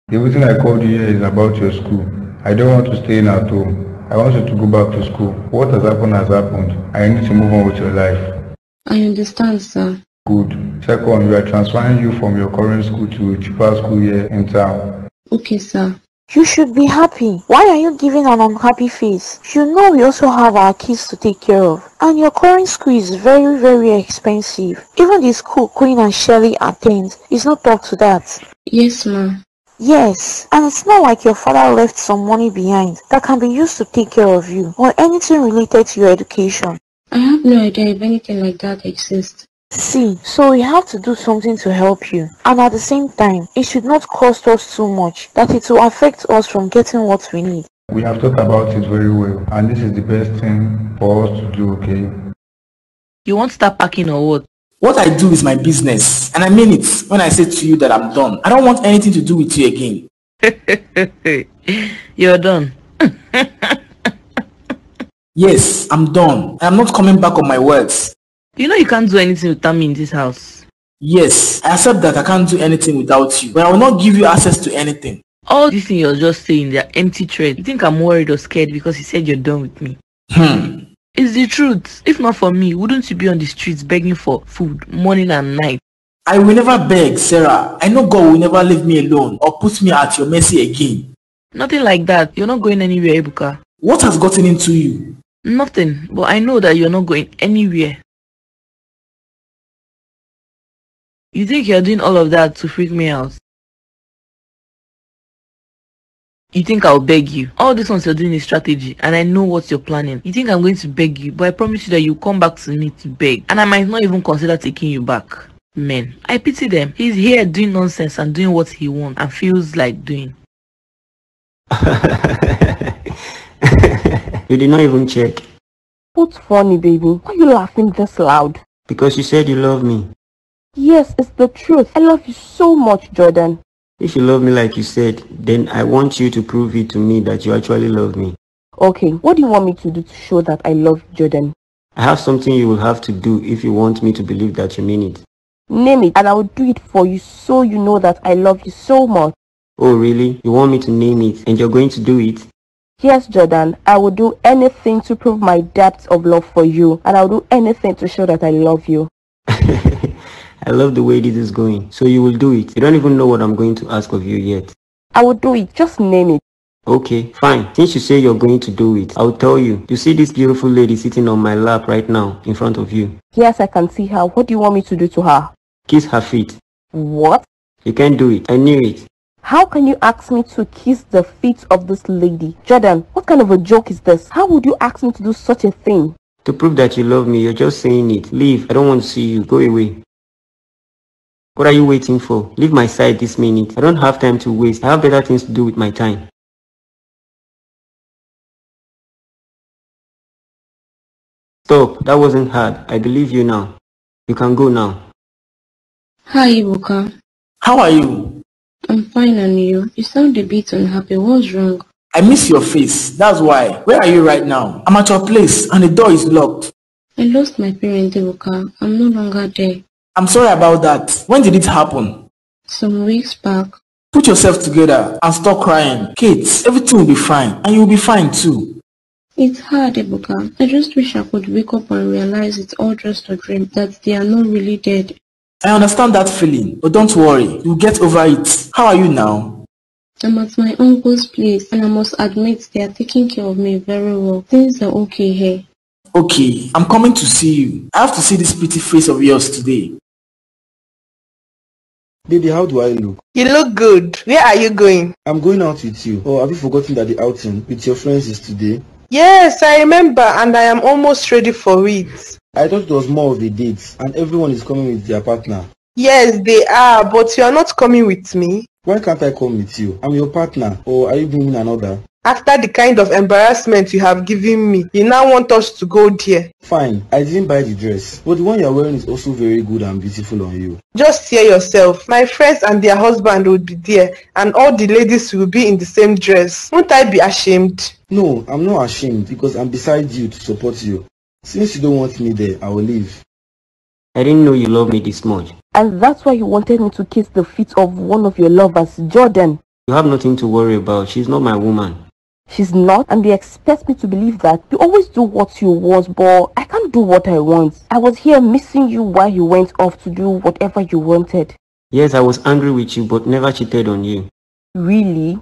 The reason I called you here is about your school. I don't want to stay in at home. I want you to go back to school. What has happened has happened. I need to move on with your life. I understand, sir. Good. Second, we are transferring you from your current school to a cheaper school here in town. Okay, sir. You should be happy. Why are you giving an unhappy face? You know we also have our kids to take care of. And your current school is very, very expensive. Even the school Queen and Shelley attend is not up to that. Yes, ma. Yes, and it's not like your father left some money behind that can be used to take care of you or anything related to your education. I have no idea if anything like that exists. See, so we have to do something to help you. And at the same time, it should not cost us too much that it will affect us from getting what we need. We have thought about it very well, and this is the best thing for us to do, okay? You won't start packing or what? What I do is my business, and I mean it when I say to you that I'm done. I don't want anything to do with you again. You're done. Yes, I'm done. I'm not coming back on my words. You know you can't do anything without me in this house. Yes, I accept that I can't do anything without you, but I will not give you access to anything. All these things you're just saying, they're empty threats. You think I'm worried or scared because you said you're done with me? Hmm. It's the truth. If not for me, wouldn't you be on the streets begging for food morning and night? I will never beg, Sarah. I know God will never leave me alone or put me at your mercy again. Nothing like that. You're not going anywhere, Ebuka. What has gotten into you? Nothing. But I know that you're not going anywhere. You think you're doing all of that to freak me out? You think I'll beg you? All these ones you're doing is strategy, and I know what you're planning. You think I'm going to beg you, but I promise you that you'll come back to me to beg, and I might not even consider taking you back. Men, I pity them. He's here doing nonsense and doing what he wants and feels like doing. you did not even check. What's funny, baby? Why are you laughing this loud? Because you said you love me. Yes, it's the truth. I love you so much, Jordan. If you love me like you said, then I want you to prove it to me that you actually love me. Okay, what do you want me to do to show that I love Jordan? I have something you will have to do if you want me to believe that you mean it. Name it and I will do it for you so you know that I love you so much. Oh really? You want me to name it and you're going to do it? Yes, Jordan, I will do anything to prove my depth of love for you and I will do anything to show that I love you. I love the way this is going. So you will do it. You don't even know what I'm going to ask of you yet. I will do it, just name it. Okay, fine. Since you say you're going to do it, I'll tell you. You see this beautiful lady sitting on my lap right now in front of you. Yes, I can see her. What do you want me to do to her? Kiss her feet. What? You can't do it. I knew it. How can you ask me to kiss the feet of this lady? Jordan, what kind of a joke is this? How would you ask me to do such a thing? To prove that you love me, you're just saying it. Leave. I don't want to see you. Go away. What are you waiting for? Leave my side this minute. I don't have time to waste. I have better things to do with my time. Stop. That wasn't hard. I believe you now. You can go now. Hi, Ebuka. How are you? I'm fine and you? You sound a bit unhappy. What's wrong? I miss your face. That's why. Where are you right now? I'm at your place and the door is locked. I lost my parent, Ebuka. I'm no longer there. I'm sorry about that. When did it happen? Some weeks back. Put yourself together and stop crying. Kate, everything will be fine and you'll be fine too. It's hard, Ebuka. I just wish I could wake up and realize it's all just a dream, that they are not really dead. I understand that feeling, but don't worry. You'll get over it. How are you now? I'm at my uncle's place and I must admit they are taking care of me very well. Things are okay here. Okay, I'm coming to see you. I have to see this pretty face of yours today. Baby, how do I look? You look good. Where are you going? I'm going out with you. Oh, have you forgotten that the outing with your friends is today? Yes, I remember and I am almost ready for it. I thought it was more of a date and everyone is coming with their partner. Yes, they are, but you are not coming with me. Why can't I come with you? I'm your partner. Or are you bringing another? After the kind of embarrassment you have given me, you now want us to go there. Fine, I didn't buy the dress, but the one you're wearing is also very good and beautiful on you. Just hear yourself. My friends and their husband would be there, and all the ladies will be in the same dress. Won't I be ashamed? No, I'm not ashamed because I'm beside you to support you. Since you don't want me there, I will leave. I didn't know you love me this much. And that's why you wanted me to kiss the feet of one of your lovers, Jordan. You have nothing to worry about. She's not my woman. She's not, and they expect me to believe that. You always do what you want, but I can't do what I want. I was here missing you while you went off to do whatever you wanted. Yes, I was angry with you, but never cheated on you. Really?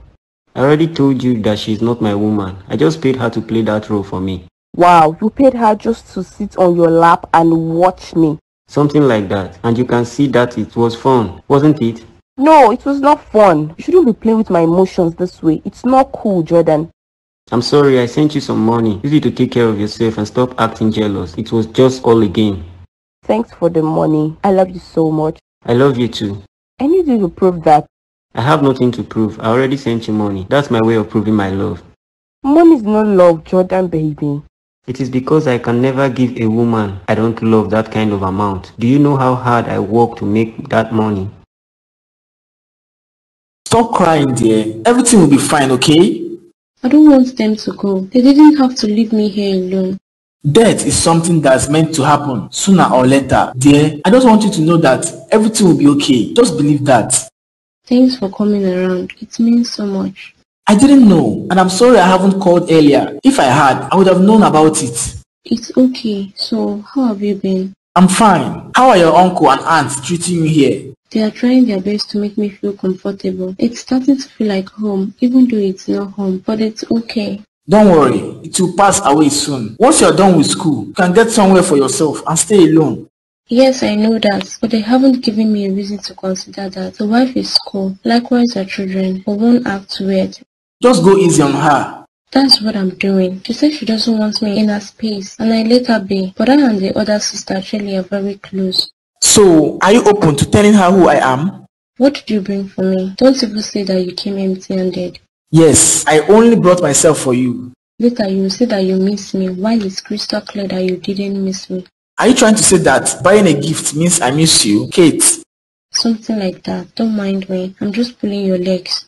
I already told you that she's not my woman. I just paid her to play that role for me. Wow, you paid her just to sit on your lap and watch me. Something like that. And you can see that it was fun, wasn't it? No, it was not fun. You shouldn't be playing with my emotions this way. It's not cool, Jordan. I'm sorry, I sent you some money. Use it to take care of yourself and stop acting jealous. It was just all a game. Thanks for the money. I love you so much. I love you too. I need you to prove that. I have nothing to prove. I already sent you money. That's my way of proving my love. Money is not love, Jordan, baby. It is because I can never give a woman I don't love that kind of amount. Do you know how hard I work to make that money? Stop crying, dear. Everything will be fine, okay? I don't want them to go. They didn't have to leave me here alone. Death is something that's meant to happen sooner or later, dear. I just want you to know that everything will be okay. Just believe that. Thanks for coming around. It means so much. I didn't know, and I'm sorry I haven't called earlier. If I had, I would have known about it. It's okay. So, how have you been? I'm fine. How are your uncle and aunt treating you here? They are trying their best to make me feel comfortable. It's starting to feel like home, even though it's not home, but it's okay. Don't worry, it will pass away soon. Once you're done with school, you can get somewhere for yourself and stay alone. Yes, I know that, but they haven't given me a reason to consider that. The wife is cool, likewise her children, but won't act weird. Just go easy on her. That's what I'm doing. She said she doesn't want me in her space, and I let her be. But I and the other sister actually are very close. So, are you open to telling her who I am? What did you bring for me? Don't even say that you came empty-handed. Yes, I only brought myself for you. Later you will say that you miss me, while it's crystal clear that you didn't miss me. Are you trying to say that buying a gift means I miss you, Kate? Something like that. Don't mind me. I'm just pulling your legs.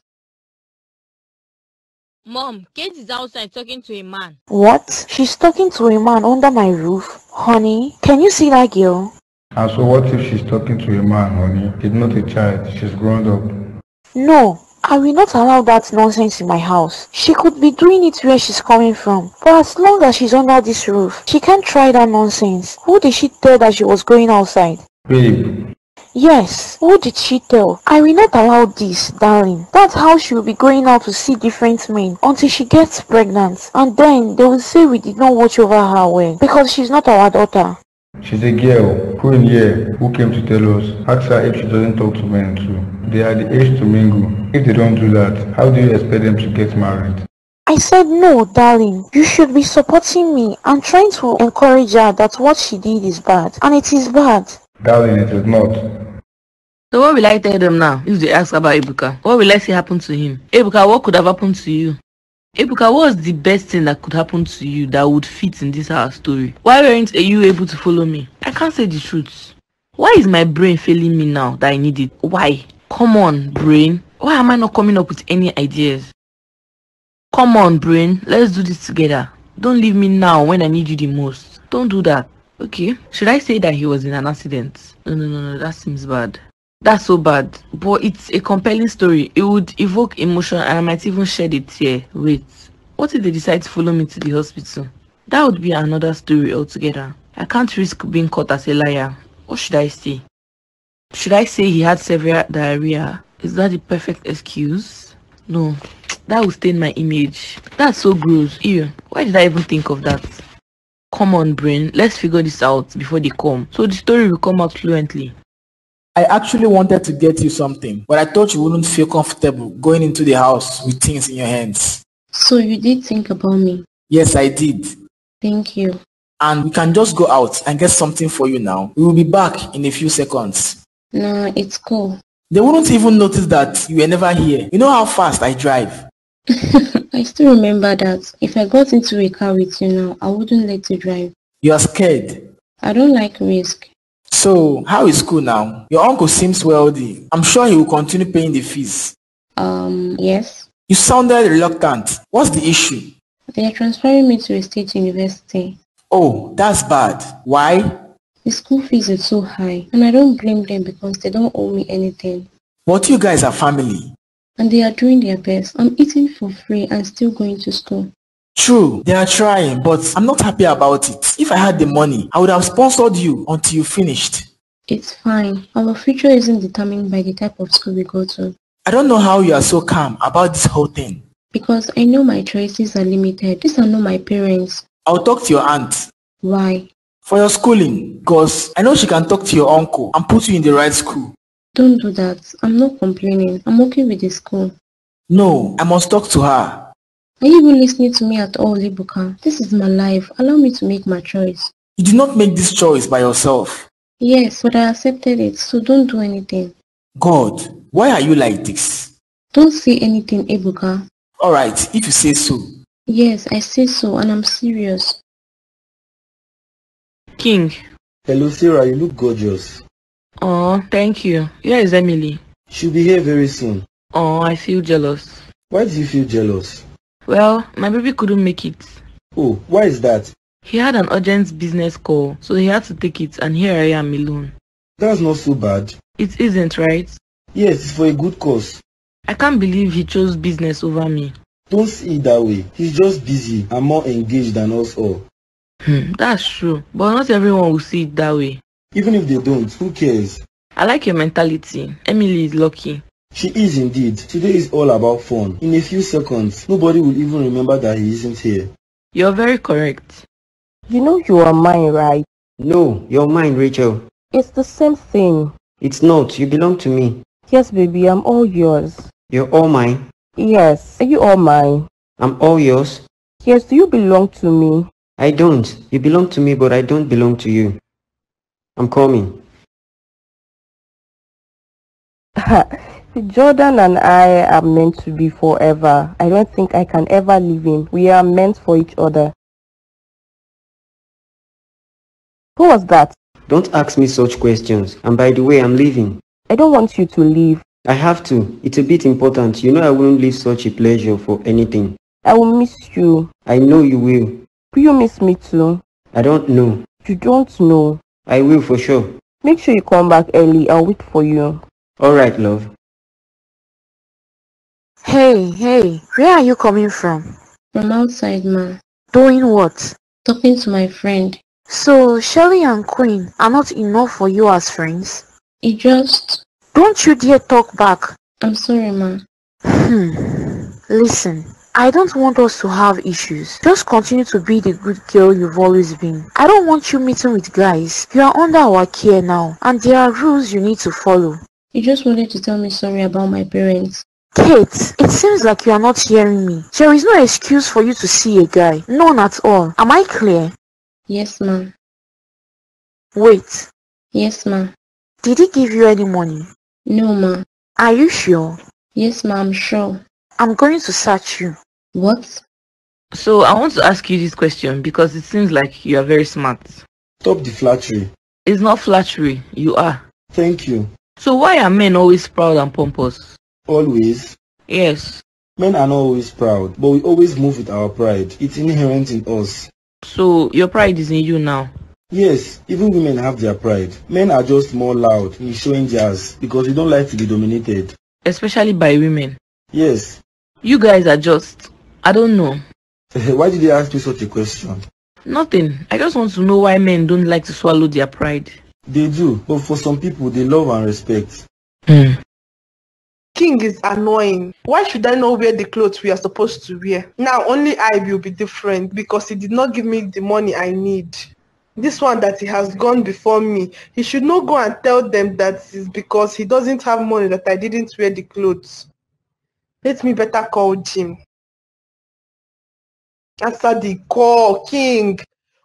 Mom, Kate is outside talking to a man. What? She's talking to a man under my roof? Honey, can you see that girl? And so what if she's talking to a man, honey? She's not a child, she's grown up. No, I will not allow that nonsense in my house. She could be doing it where she's coming from. But as long as she's under this roof, she can't try that nonsense. Who did she tell that she was going outside? Babe, Yes, who did she tell? I will not allow this, darling. That's how she will be going out to see different men until she gets pregnant. And then they will say we did not watch over her well because she's not our daughter. She's a girl who in here who came to tell us. Ask her if she doesn't talk to men too. They are the age to mingle. If they don't do that, how do you expect them to get married? I said no, darling. You should be supporting me and trying to encourage her that what she did is bad. And it is bad. Darling, it is not. So what will I tell them now if they ask about Ebuka? What will I say happened to him? Ebuka, what could have happened to you? Ebuka, what was the best thing that could happen to you that would fit in this our story? Why weren't you able to follow me? I can't say the truth. Why is my brain failing me now that I need it? Why? Come on, brain. Why am I not coming up with any ideas? Come on, brain. Let's do this together. Don't leave me now when I need you the most. Don't do that. Okay. Should I say that he was in an accident? No, no, no, no. That seems bad. That's so bad. But it's a compelling story. It would evoke emotion and I might even shed a tear. Wait. What if they decide to follow me to the hospital? That would be another story altogether. I can't risk being caught as a liar. What should I say? Should I say he had severe diarrhea? Is that the perfect excuse? No. That would stain my image. That's so gross. Ew. Why did I even think of that? Come on, brain. Let's figure this out before they come. So the story will come out fluently. I actually wanted to get you something, but I thought you wouldn't feel comfortable going into the house with things in your hands. So you did think about me. Yes, I did. Thank you. And we can just go out and get something for you now. We will be back in a few seconds. Nah, it's cool. They wouldn't even notice that you were never here. You know how fast I drive. I still remember that. If I got into a car with you now, I wouldn't let you drive. You are scared. I don't like risk. So, how is school now? Your uncle seems wealthy. I'm sure he will continue paying the fees. Um, yes. You sounded reluctant. What's the issue? They are transferring me to a state university. Oh, that's bad. Why? The school fees are so high, and I don't blame them because they don't owe me anything. But you guys are family. And they are doing their best. I'm eating for free and still going to school. True, they are trying, but I'm not happy about it. If I had the money, I would have sponsored you until you finished. It's fine. Our future isn't determined by the type of school we go to. I don't know how you are so calm about this whole thing. Because I know my choices are limited. These are not my parents. I'll talk to your aunt Why? for your schooling, because I know she can talk to your uncle and put you in the right school. Don't do that. I'm not complaining. I'm okay with the school. No, I must talk to her. Are you even listening to me at all, Ebuka? This is my life. Allow me to make my choice. You did not make this choice by yourself. Yes, but I accepted it, so don't do anything. God, why are you like this? Don't say anything, Ebuka. Alright, if you say so. Yes, I say so, and I'm serious. King. Hello, Sarah. You look gorgeous. Oh, thank you. Here is Emily. She'll be here very soon. Oh, I feel jealous. Why do you feel jealous? Well, my baby couldn't make it. Oh, why is that? He had an urgent business call, so he had to take it, and here I am alone. That's not so bad. It isn't, right? Yes, it's for a good cause. I can't believe he chose business over me. Don't see it that way. He's just busy and more engaged than us all. Hmm, that's true, but not everyone will see it that way. Even if they don't, who cares? I like your mentality. Emily is lucky. She is indeed. Today is all about fun. In a few seconds, nobody will even remember that he isn't here. You're very correct. You know you are mine, right? No, you're mine, Rachel. It's the same thing. It's not. You belong to me. Yes, baby, I'm all yours. You're all mine. Yes, are you all mine? I'm all yours. Yes, do you belong to me? I don't. You belong to me, but I don't belong to you. I'm coming. Jordan and I are meant to be forever. I don't think I can ever leave him. We are meant for each other. Who was that? Don't ask me such questions. And by the way, I'm leaving. I don't want you to leave. I have to. It's a bit important. You know I wouldn't leave such a pleasure for anything. I will miss you. I know you will. Will you miss me too? I don't know. You don't know. I will for sure. Make sure you come back early. I'll wait for you. Alright, love. Hey, hey, where are you coming from? From outside, ma. Doing what? Talking to my friend. So, Shelly and Queen are not enough for you as friends? It just... Don't you dare talk back. I'm sorry, ma. Hmm. Listen, I don't want us to have issues. Just continue to be the good girl you've always been. I don't want you meeting with guys. You are under our care now, and there are rules you need to follow. You just wanted to tell me sorry about my parents. Kate, it seems like you are not hearing me. There is no excuse for you to see a guy. None at all. Am I clear? Yes, ma'am. Wait. Yes, ma'am. Did he give you any money? No, ma'am. Are you sure? Yes, ma'am, sure. I'm going to search you. What? So I want to ask you this question because it seems like you are very smart. Stop the flattery. It's not flattery, you are. Thank you. So why are men always proud and pompous? Always. Yes. Men are not always proud, but we always move with our pride. It's inherent in us. So your pride is in you now. Yes, even women have their pride. Men are just more loud in showing theirs because we don't like to be dominated. Especially by women. Yes. You guys are just... I don't know. Why did you ask me such a question? Nothing. I just want to know why men don't like to swallow their pride. They do, but for some people, they love and respect. Hmm. King is annoying. Why should I not wear the clothes we are supposed to wear? Now only I will be different because he did not give me the money I need. This one that he has gone before me, he should not go and tell them that it's because he doesn't have money that I didn't wear the clothes. Let me better call Jim. Answer the call, King.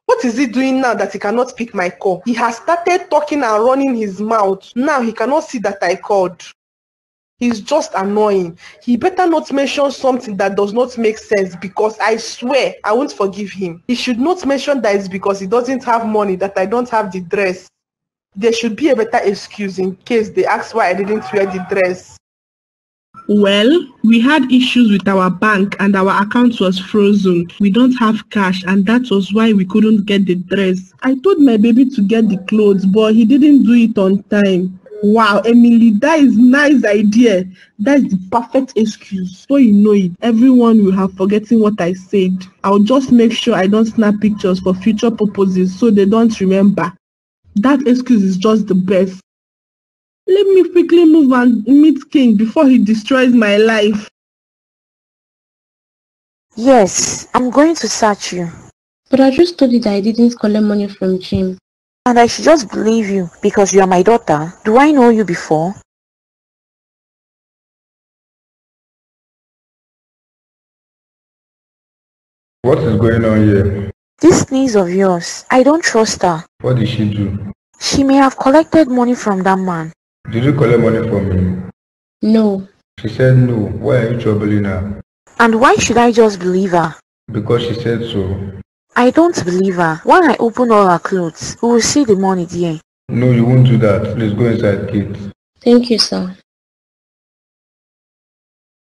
What is he doing now that he cannot pick my call? He has started talking and running his mouth. Now he cannot see that I called. He's just annoying. He better not mention something that does not make sense because I swear I won't forgive him. He should not mention that it's because he doesn't have money that I don't have the dress. There should be a better excuse in case they ask why I didn't wear the dress. Well, we had issues with our bank and our account was frozen. We don't have cash and that was why we couldn't get the dress. I told my baby to get the clothes but he didn't do it on time. Wow, Emily, that is nice idea. That's the perfect excuse. So you know it, everyone will have forgotten what I said. I'll just make sure I don't snap pictures for future purposes so they don't remember. That excuse is just the best. Let me quickly move and meet King before he destroys my life. Yes, I'm going to search you. But I just told you that I didn't collect money from Jim. And I should just believe you because you are my daughter. Do I know you before? What is going on here? This niece of yours, I don't trust her. What did she do? She may have collected money from that man. Did you collect money from him? No. She said no. Why are you troubling her? And why should I just believe her? Because she said so. I don't believe her. When I open all her clothes, we will see the money there. No, you won't do that. Please go inside, Kate. Thank you, sir.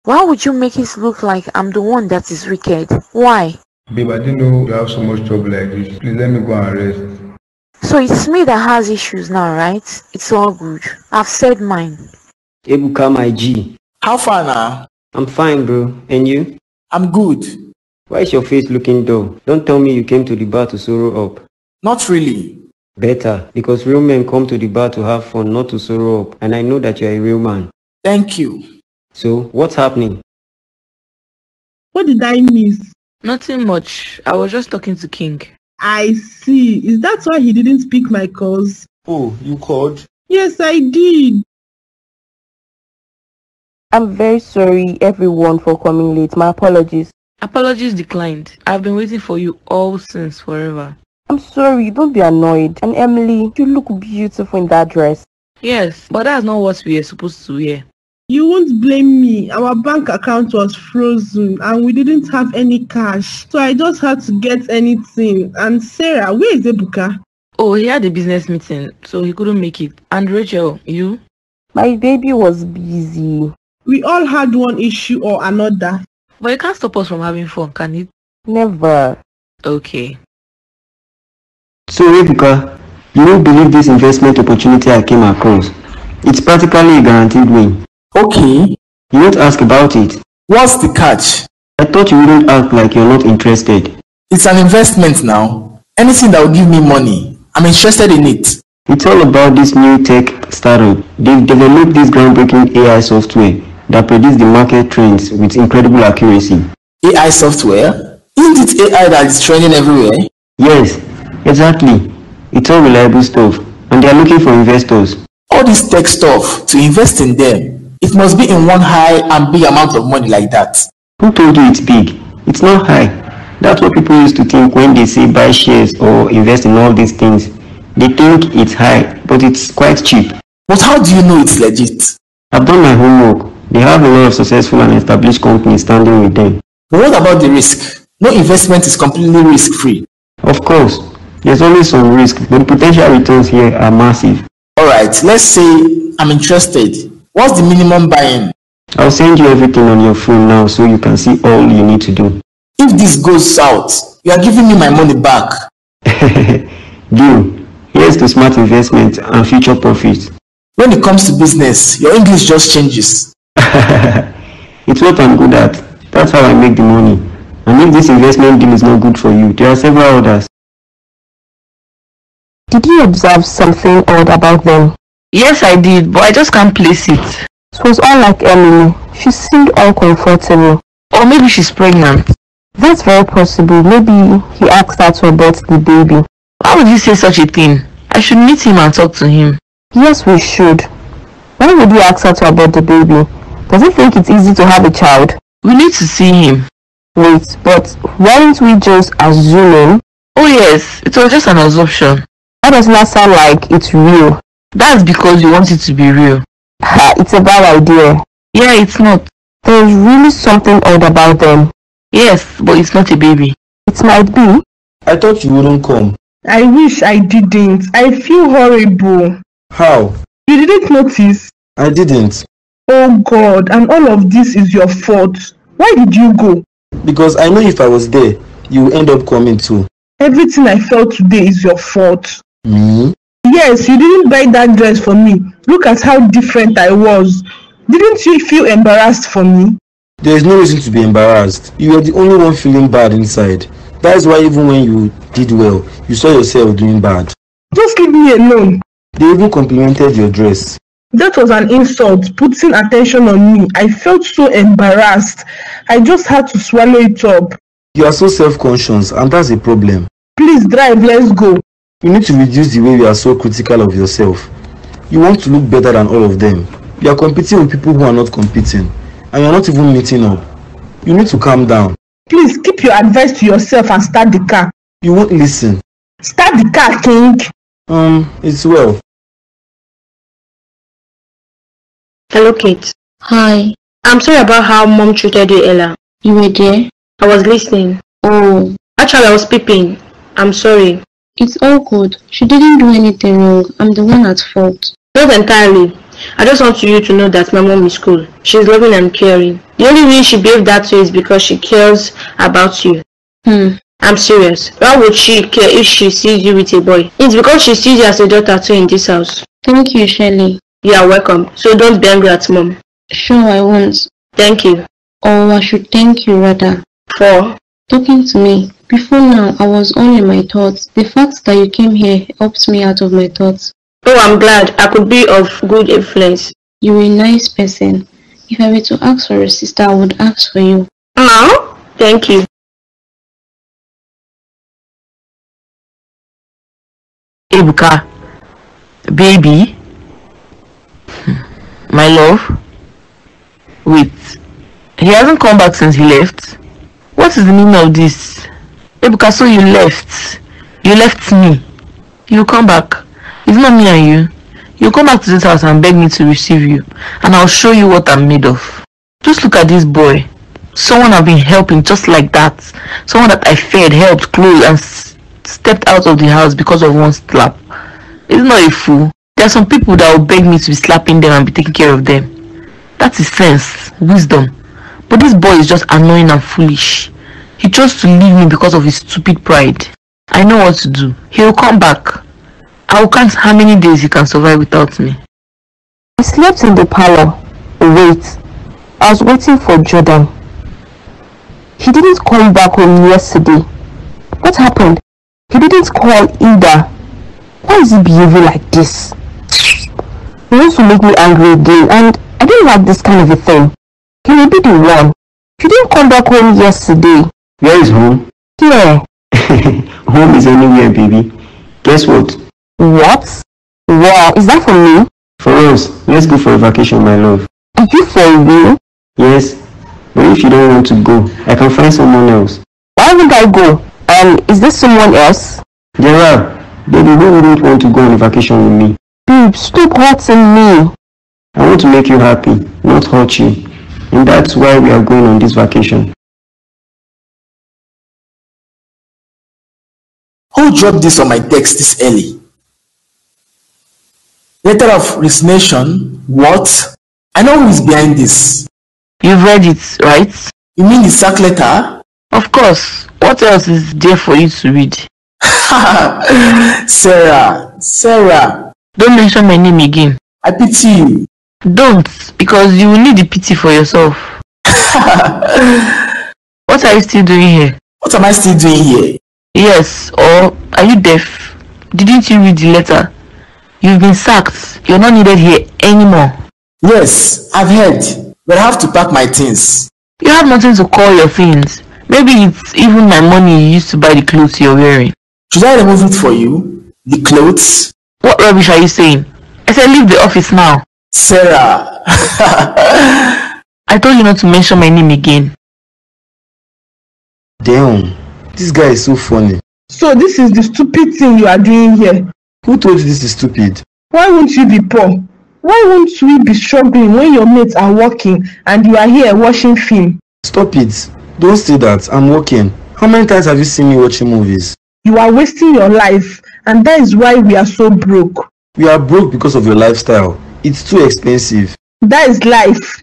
Why would you make it look like I'm the one that is wicked? Why? Babe, I didn't know you have so much trouble like this. Please let me go and rest. So it's me that has issues now, right? It's all good. I've said mine. Ebuka, my G. How far now? I'm fine, bro. And you? I'm good. Why is your face looking dull? Don't tell me you came to the bar to sorrow up. Not really. Better, because real men come to the bar to have fun, not to sorrow up. And I know that you're a real man. Thank you. So, what's happening? What did I miss? Nothing much. I was just talking to King. I see. Is that why he didn't pick my calls? Oh, you called? Yes, I did. I'm very sorry everyone for coming late. My apologies. Apologies declined. I've been waiting for you all since forever. I'm sorry, don't be annoyed. And Emily, you look beautiful in that dress. Yes, but that's not what we are supposed to wear. You won't blame me. Our bank account was frozen and we didn't have any cash. So I just had to get anything. And Sarah, where is Ebuka? Oh, he had a business meeting, so he couldn't make it. And Rachel, you? My baby was busy. We all had one issue or another. But you can't stop us from having fun, can it? Never. Okay. So Ebuka, you won't believe this investment opportunity I came across. It's practically a guaranteed win. Okay, You won't ask about it. what's the catch? I thought you wouldn't act like you're not interested. It's an investment now. Anything that will give me money, I'm interested in it. It's all about this new tech startup. They've developed this groundbreaking AI software that predicts the market trends with incredible accuracy. AI software? Isn't it AI that is trending everywhere? Yes, exactly. It's all reliable stuff, and they are looking for investors. All this tech stuff, to invest in them, it must be in one high and big amount of money like that. Who told you it's big? It's not high. That's what people used to think when they say buy shares or invest in all these things. They think it's high, but it's quite cheap. But how do you know it's legit? I've done my homework. They have a lot of successful and established companies standing with them. But what about the risk? No investment is completely risk free. Of course, there's always some risk, but the potential returns here are massive. Alright, let's say I'm interested. What's the minimum buy-in? I'll send you everything on your phone now so you can see all you need to do. If this goes south, you are giving me my money back. Deal. Here's to smart investment and future profits. When it comes to business, your English just changes. It's what I'm good at. That's how I make the money. And if this investment deal is not good for you, there are several others. Did you observe something odd about them? Yes, I did, but I just can't place it. It was unlike Emily. She seemed uncomfortable. Or maybe she's pregnant. That's very possible. Maybe he asked her to abort the baby. Why would you say such a thing? I should meet him and talk to him. Yes, we should. Why would you ask her to abort the baby? Does he think it's easy to have a child? We need to see him. Wait, but weren't we just assuming? Oh yes, it was just an assumption. That does not sound like it's real. That's because you want it to be real. Ha, it's a bad idea. Yeah, it's not. There's really something odd about them. Yes, but it's not a baby. It might be. I thought you wouldn't come. I wish I didn't. I feel horrible. How? You didn't notice? I didn't. Oh God, and all of this is your fault. Why did you go? Because I know if I was there, you end up coming too. Everything I felt today is your fault. Me? Yes, you didn't buy that dress for me. Look at how different I was. Didn't you feel embarrassed for me? There is no reason to be embarrassed. You were the only one feeling bad inside. That is why even when you did well, you saw yourself doing bad. Just leave me alone. They even complimented your dress. That was an insult, putting attention on me. I felt so embarrassed. I just had to swallow it up. You are so self-conscious and that's a problem. Please drive, let's go. You need to reduce the way you are so critical of yourself. You want to look better than all of them. You are competing with people who are not competing. And you are not even meeting up. You need to calm down. Please keep your advice to yourself and start the car. You won't listen. Start the car, King. Um, it's well. Hello, Kate. Hi. I'm sorry about how mom treated you, Ella. You were there? I was listening. Oh, Actually, I was peeping. I'm sorry. it's all good. She didn't do anything wrong. I'm the one at fault. Not entirely. I just want you to know that my mom is cool. She's loving and caring. The only reason she behaved that way is because she cares about you. Hmm. I'm serious. Why would she care if she sees you with a boy? It's because she sees you as a daughter too in this house. Thank you, Shelley. You are welcome. So don't be angry at mom. Sure, I won't. Thank you. Or I should thank you rather. For Talking to me. Before now, I was only in my thoughts. The fact that you came here helped me out of my thoughts. Oh, I'm glad. I could be of good influence. You're a nice person. If I were to ask for a sister, I would ask for you. Oh, thank you. Ebuka, baby, my love, Wait, he hasn't come back since he left? What is the meaning of this? Ebuka, so you left. You left me. You come back. It's not me and you. You come back to this house and beg me to receive you. And I'll show you what I'm made of. Just look at this boy. Someone I've been helping just like that. Someone that I fed, helped, clothed, and stepped out of the house because of one slap. He's not a fool. There are some people that will beg me to be slapping them and be taking care of them. That is sense, wisdom. But this boy is just annoying and foolish. He chose to leave me because of his stupid pride. I know what to do. He will come back. I will count how many days he can survive without me. I slept in the parlor. Wait. I was waiting for Jordan. He didn't come back home yesterday. What happened? He didn't call either. Why is he behaving like this? He wants to make me angry again and I don't like this kind of a thing. He will be the one. He didn't come back home yesterday. Where is home? Here. home is anywhere, baby. Guess what? What? Wow, is that for me? For us, let's go for a vacation, my love. Are you for real? Yes, but if you don't want to go, I can find someone else. Why would I go? Um, is this someone else? There are. Baby, who wouldn't want to go on a vacation with me? Babe, stop hurting me. I want to make you happy, not hurt you. And that's why we are going on this vacation. Who dropped this on my desk this early? Letter of resignation? What? I know who is behind this. You've read it, right? You mean the sack letter? Of course. What else is there for you to read? Sarah, Sarah, Don't mention my name again. I pity you. Don't, because you will need the pity for yourself. what are you still doing here? What am I still doing here? Yes, or are you deaf? Didn't you read the letter? You've been sacked. You're not needed here anymore. Yes, I've heard, but I have to pack my things. You have nothing to call your things. Maybe it's even my money you used to buy the clothes you're wearing. Should I remove it for you? The clothes? What rubbish are you saying? I said leave the office now. Sarah. I told you not to mention my name again. Damn, this guy is so funny. So this is the stupid thing you are doing here. Who told you this is stupid? Why won't you be poor? Why won't we be struggling when your mates are working and you are here watching film? Stop it. Don't say that. I'm working. How many times have you seen me watching movies? You are wasting your life and that is why we are so broke. We are broke because of your lifestyle. It's too expensive. That is life.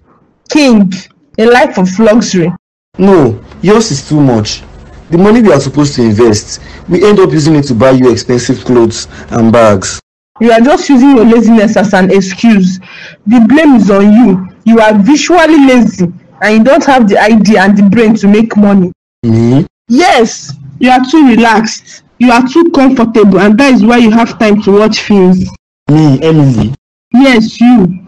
King. A life of luxury. No, yours is too much. The money we are supposed to invest, we end up using it to buy you expensive clothes and bags. You are just using your laziness as an excuse. The blame is on you. You are visually lazy and you don't have the idea and the brain to make money. Me? Yes, you are too relaxed. You are too comfortable and that is why you have time to watch films. Me, Emily. Yes, you.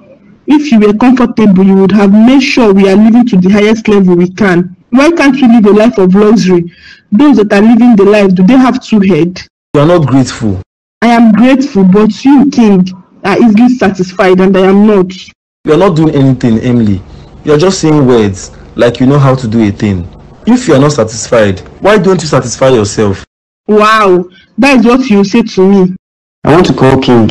If you were comfortable, you would have made sure we are living to the highest level we can. Why can't we live a life of luxury? Those that are living the life, do they have two heads? You are not grateful. I am grateful, but you, King, are easily satisfied and I am not. You are not doing anything, Emily. You are just saying words like you know how to do a thing. If you are not satisfied, why don't you satisfy yourself? Wow, that is what you say to me. I want to call King.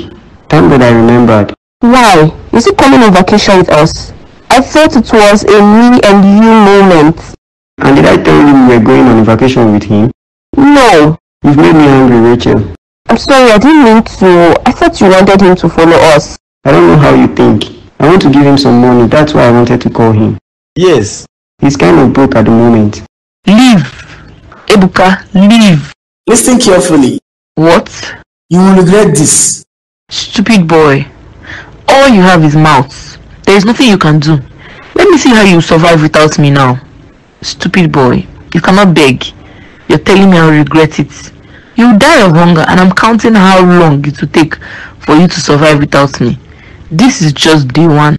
Thank God I remembered. Why? Is he coming on vacation with us? I thought it was a me and you moment. And did I tell you we were going on a vacation with him? No. You've made me angry, Rachel. I'm sorry, I didn't mean to. I thought you wanted him to follow us. I don't know how you think. I want to give him some money, that's why I wanted to call him. Yes. He's kind of broke at the moment. Leave. Ebuka, leave. Listen carefully. What? You will regret this. Stupid boy. All you have is mouth. There is nothing you can do. Let me see how you survive without me now. Stupid boy. You cannot beg. You're telling me I'll regret it. You'll die of hunger and I'm counting how long it will take for you to survive without me. This is just day one.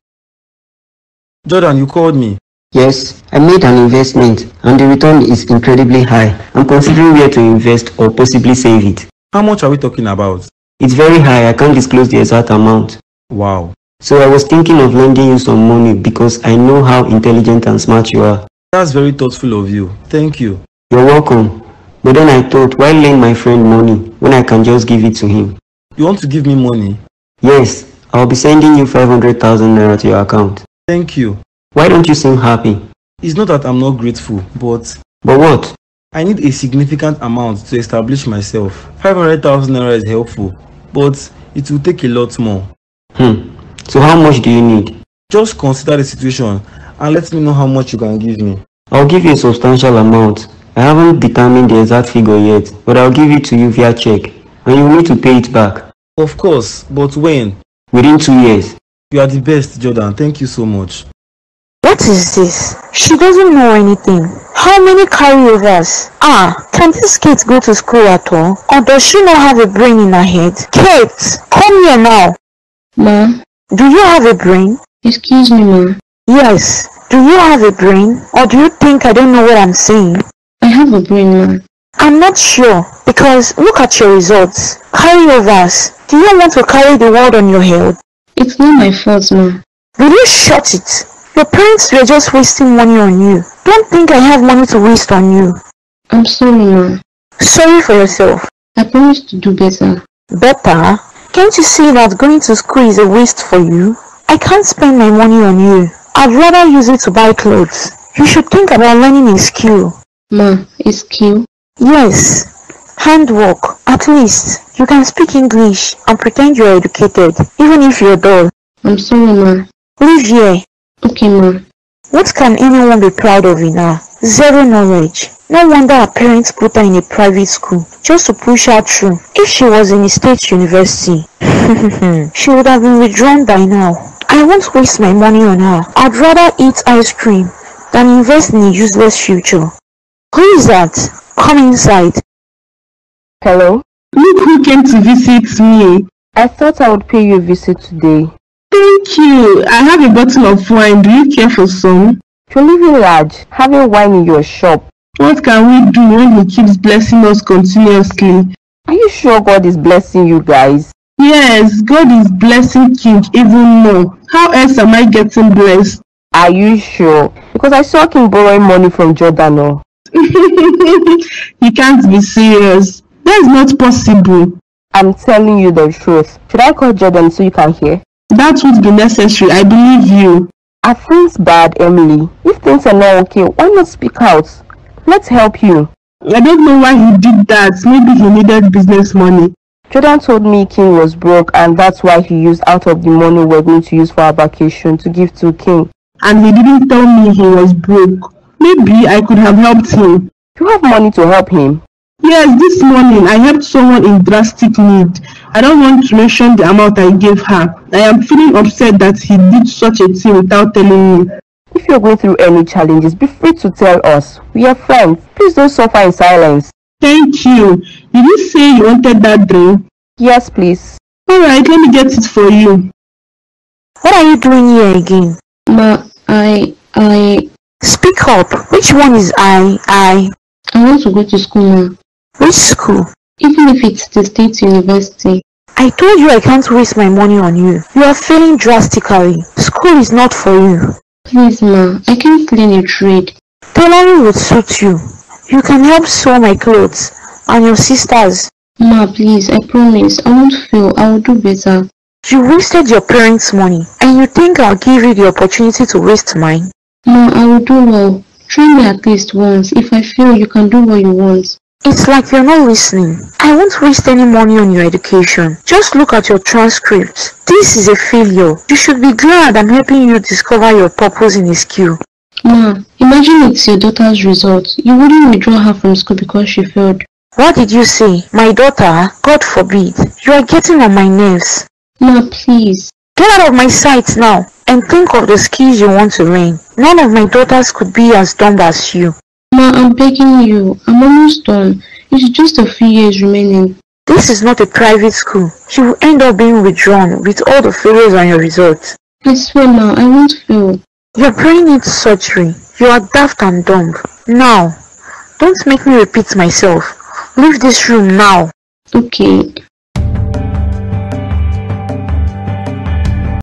Jordan, you called me. Yes, I made an investment and the return is incredibly high. I'm considering where to invest or possibly save it. How much are we talking about? It's very high, I can't disclose the exact amount. Wow. So I was thinking of lending you some money because I know how intelligent and smart you are. That's very thoughtful of you. Thank you. You're welcome. But then I thought, why lend my friend money when I can just give it to him? You want to give me money? Yes, I'll be sending you 500,000 naira to your account. Thank you. Why don't you seem happy? It's not that I'm not grateful, but But what? I need a significant amount to establish myself. 500,000 naira is helpful, but it will take a lot more. Hmm. So how much do you need? Just consider the situation and let me know how much you can give me. I'll give you a substantial amount. I haven't determined the exact figure yet, but I'll give it to you via check, and you will need to pay it back. Of course, but when? Within two years. You are the best, Jordan. Thank you so much. What is this? She doesn't know anything. How many carryovers? Ah, can this Kate go to school at all? Or does she not have a brain in her head? Kate, come here now. Ma, Do you have a brain? excuse me, ma. Yes. Do you have a brain? Or do you think I don't know what I'm saying? I have a brain, ma. I'm not sure because look at your results. Carryovers. Do you want to carry the world on your head? It's not my fault, ma. Will you shut it? Your parents were just wasting money on you. Don't think I have money to waste on you. I'm sorry, ma. Sorry for yourself. I promise to do better. Better? Can't you see that going to school is a waste for you? I can't spend my money on you. I'd rather use it to buy clothes. You should think about learning a skill. Ma, a skill? Yes. Handwork. At least you can speak English and pretend you're educated, even if you're dull. I'm sorry, ma. Live here. Okay, ma. What can anyone be proud of in her? Zero knowledge. No wonder her parents put her in a private school just to push her through. If she was in a state university, she would have been withdrawn by now. I won't waste my money on her. I'd rather eat ice cream than invest in a useless future. Who is that? Come inside. Hello? Look who came to visit me. I thought I would pay you a visit today. Thank you. I have a bottle of wine. Do you care for some? You're living large, having wine in your shop. What can we do when he keeps blessing us continuously? Are you sure God is blessing you guys? Yes, God is blessing King even more. How else am I getting blessed? Are you sure? Because I saw King borrowing money from Jordan. Oh. he can't be serious. That's not possible. I'm telling you the truth. Should I call Jordan so you can hear? That would be necessary. I believe you. Are things bad, Emily? If things are not okay, why not speak out? Let's help you. I don't know why he did that. Maybe he needed business money. Jordan told me King was broke and that's why he used out of the money we're going to use for our vacation to give to King. And he didn't tell me he was broke. Maybe I could have helped him. You have money to help him? Yes, this morning I helped someone in drastic need. I don't want to mention the amount I gave her. I am feeling upset that he did such a thing without telling me. If you're going through any challenges, be free to tell us. We are friends. Please don't suffer in silence. Thank you. Did you say you wanted that drink? Yes, please. Alright, let me get it for you. What are you doing here again? Ma, I, I, Speak up. Which one is I? I. I want to go to school, ma. Which school? Even if it's the state university. I told you I can't waste my money on you. You are failing drastically. School is not for you. Please, ma, I can't learn a trade. Tailoring would suit you. You can help sew my clothes and your sister's. Ma, please, I promise. I won't fail. I will do better. You wasted your parents' money and you think I'll give you the opportunity to waste mine? Ma, I will do well. Try me at least once. If I fail, you can do what you want. It's like you're not listening. I won't waste any money on your education. Just look at your transcript. This is a failure. You should be glad I'm helping you discover your purpose in a skill. Ma, imagine it's your daughter's result. You wouldn't withdraw her from school because she failed. What did you say? My daughter? God forbid. You are getting on my nerves. Ma, please. Get out of my sight now and think of the skills you want to learn. None of my daughters could be as dumb as you. Ma, I'm begging you. I'm almost done. It's just a few years remaining. This is not a private school. You will end up being withdrawn with all the failures on your results. I swear, ma, I won't fail. Your brain needs surgery. You are daft and dumb. Now, don't make me repeat myself. Leave this room now. Okay.